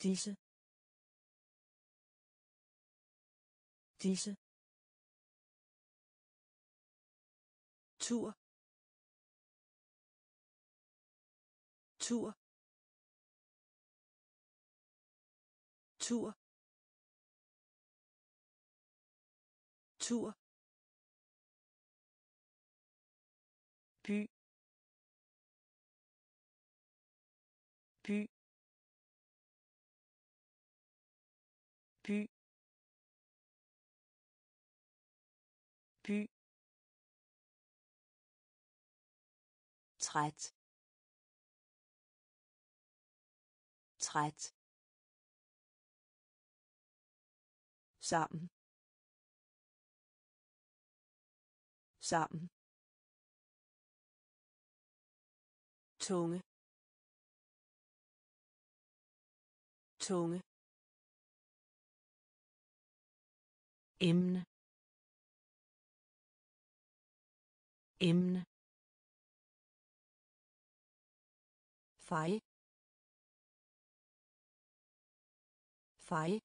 A: Disse. Disse. Tur. Tur. Tur. Tur. Træt. Træt. Sammen. Sammen. Tunge. Tunge. Emne. Emne. Fej. Fej.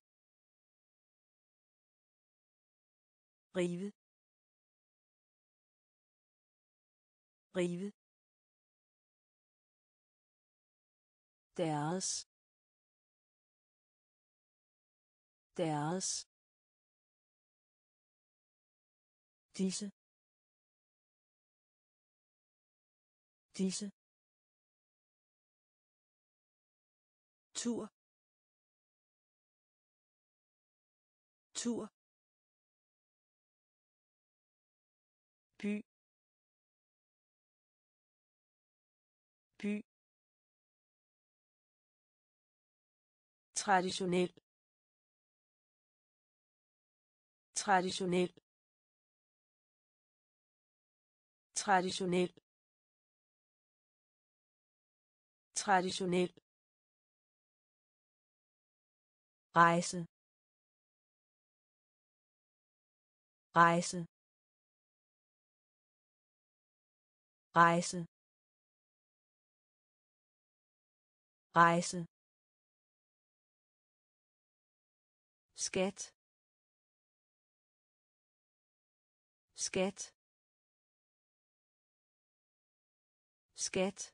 A: rive. Rive. Deres. Deres. Disse. Disse. Tur. Tur. By. By. Traditionel. Traditionel. Traditionel. Traditionel. Rejse. Rejse. Rejse. Rejse. Skat. Skat. Skat.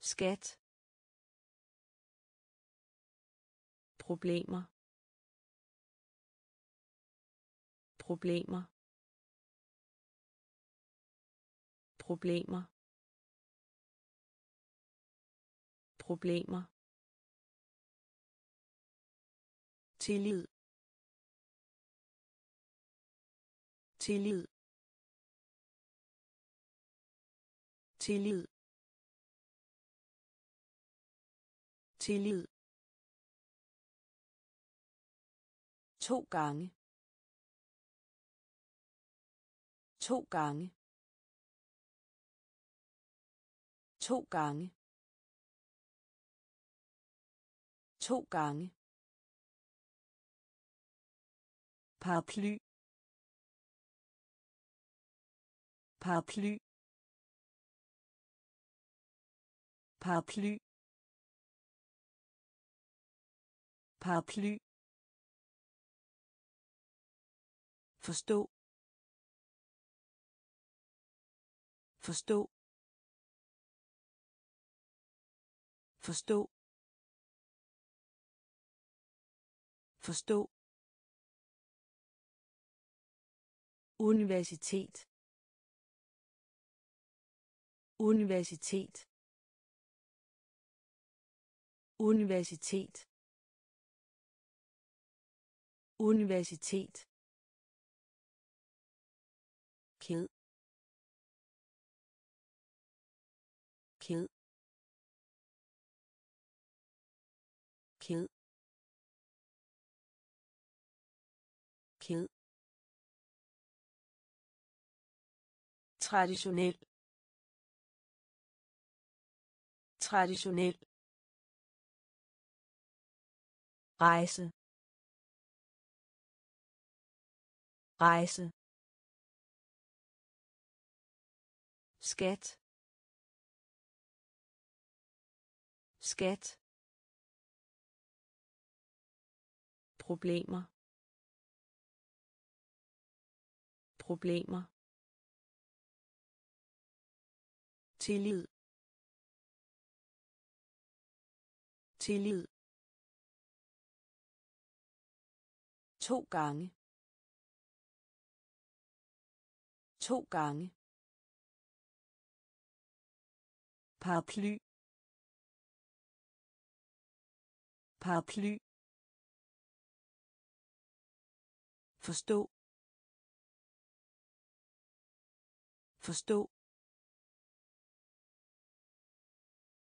A: Skat. Problemer. Problemer. Problemer. Problemer. Tillid. Tillid. Tillid. Tillid. To gange. To gange. To gange. To gange. Paraply. Paraply. Paraply. Paraply. Forstå. Forstå. Forstå. Forstå. Universitet. Universitet. Universitet. Universitet ked. Ked. Ked. Ked. Traditionel traditionel rejse. Rejse. Skat. Skat. Problemer. Problemer. Tillid. Tillid. To gange. To gange. Paraply. Paraply. Forstå. Forstå.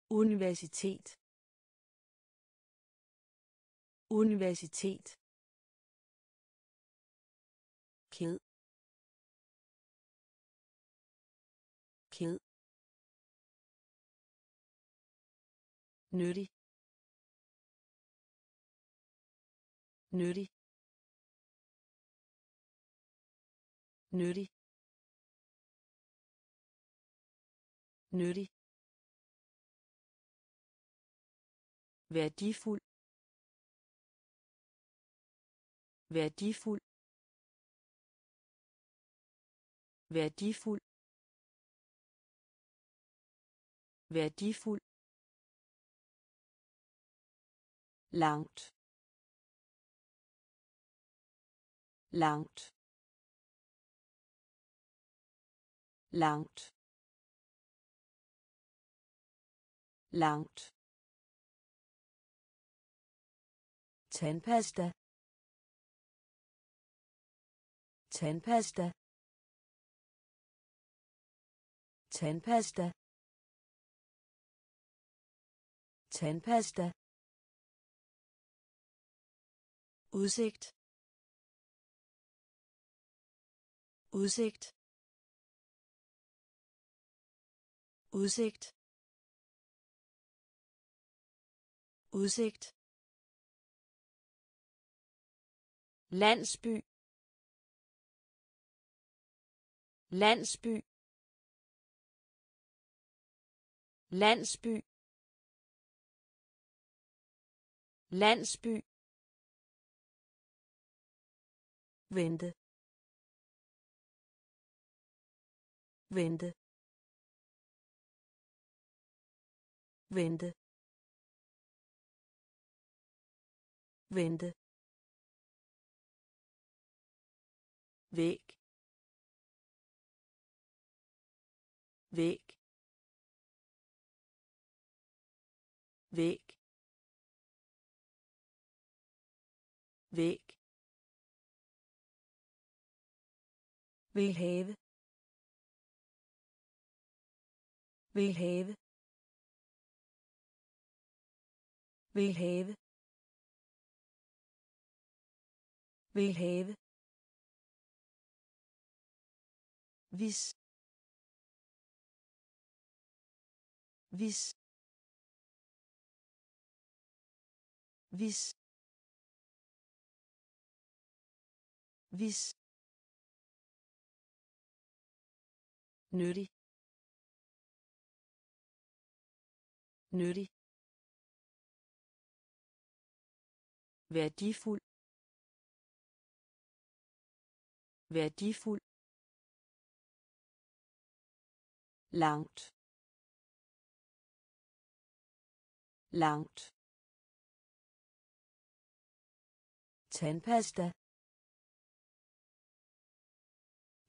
A: Universitet. Universitet. Nyttig. Nyttig. Nyttig. Nyttig. Værdifuld. Værdifuld. Værdifuld. Værdifuld. Langt. Langt. Langt. Langt. Tandpasta. Tandpasta. Tandpasta. Tandpasta udsigt. Udsigt. Udsigt. Udsigt. Landsby. Landsby. Landsby. Landsby. Vente vente vente vente. Væg. Væg. Væg. Væg. Vil have vil have vil have vil have vis vis vis. Vis nyttig. Nyttig. Værdifuld. Værdifuld. Langt. Langt. Tandpasta.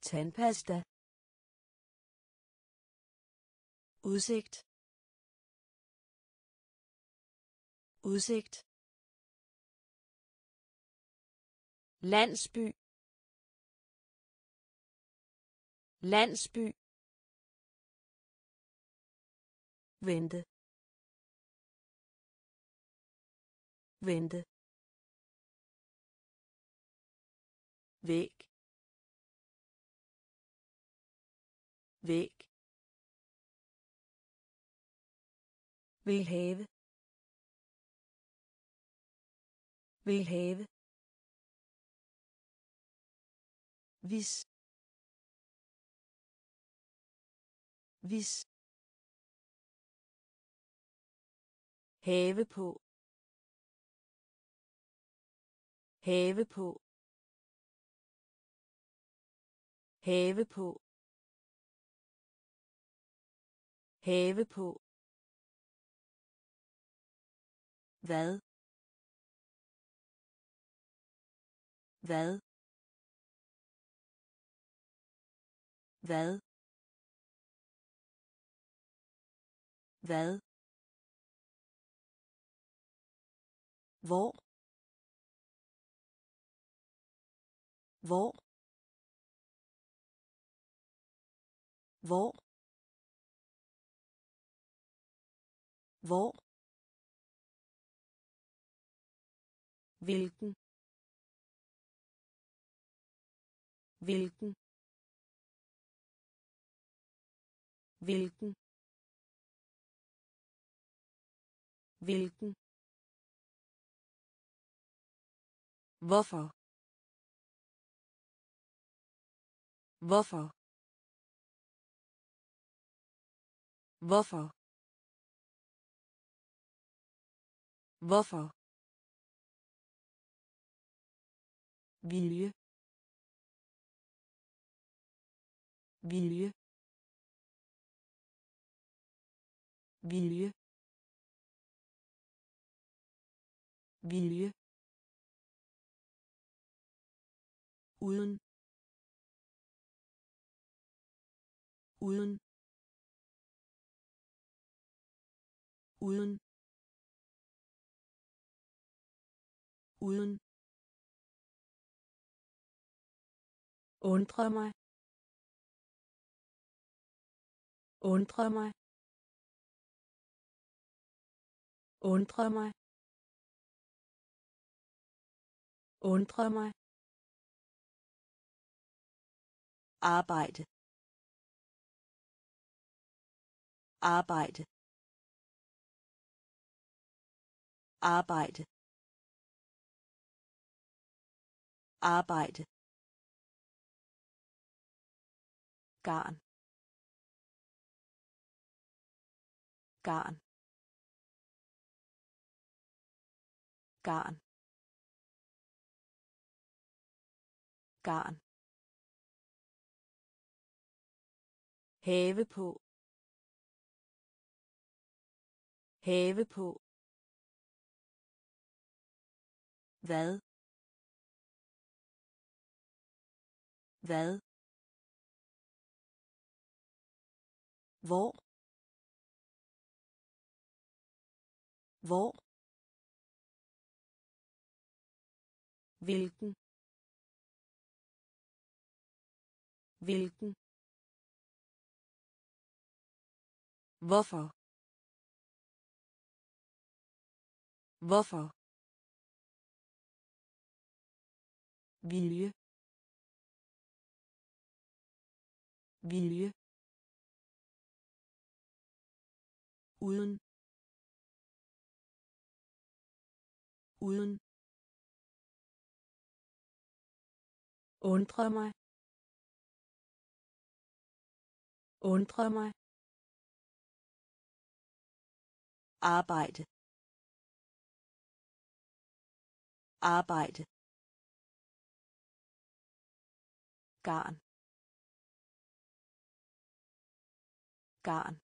A: Tandpasta. Udsigt. Udsigt. Landsby. Landsby. Vente. Vente. Væg væg vil have. Vil have. Vis vis have på. Have på. Have på. Have på. Hvad? Hvad? Hvad? Hvad? Hvor? Hvor? Hvor? Hvor? Hvilken hvilken hvilken hvilken hvorfor? Hvorfor? Hvorfor? Hvorfor vilje. Vilje. Vilje. Vilje. Uden. Uden. Uden. Uden undre mig. Undre mig.
B: Undre mig. Undre mig.
A: Arbejde. Arbejde. Arbejde. Arbejde. Garn. Garn. Garn. Garn. Have på. Have på. Hvad? Hvad? Hvor hvor hvilken hvilken hvorfor hvorfor vilje. Vilje uden. Uden.
B: Undre mig. Undre mig.
A: Arbejde. Arbejde. Garn. Garn.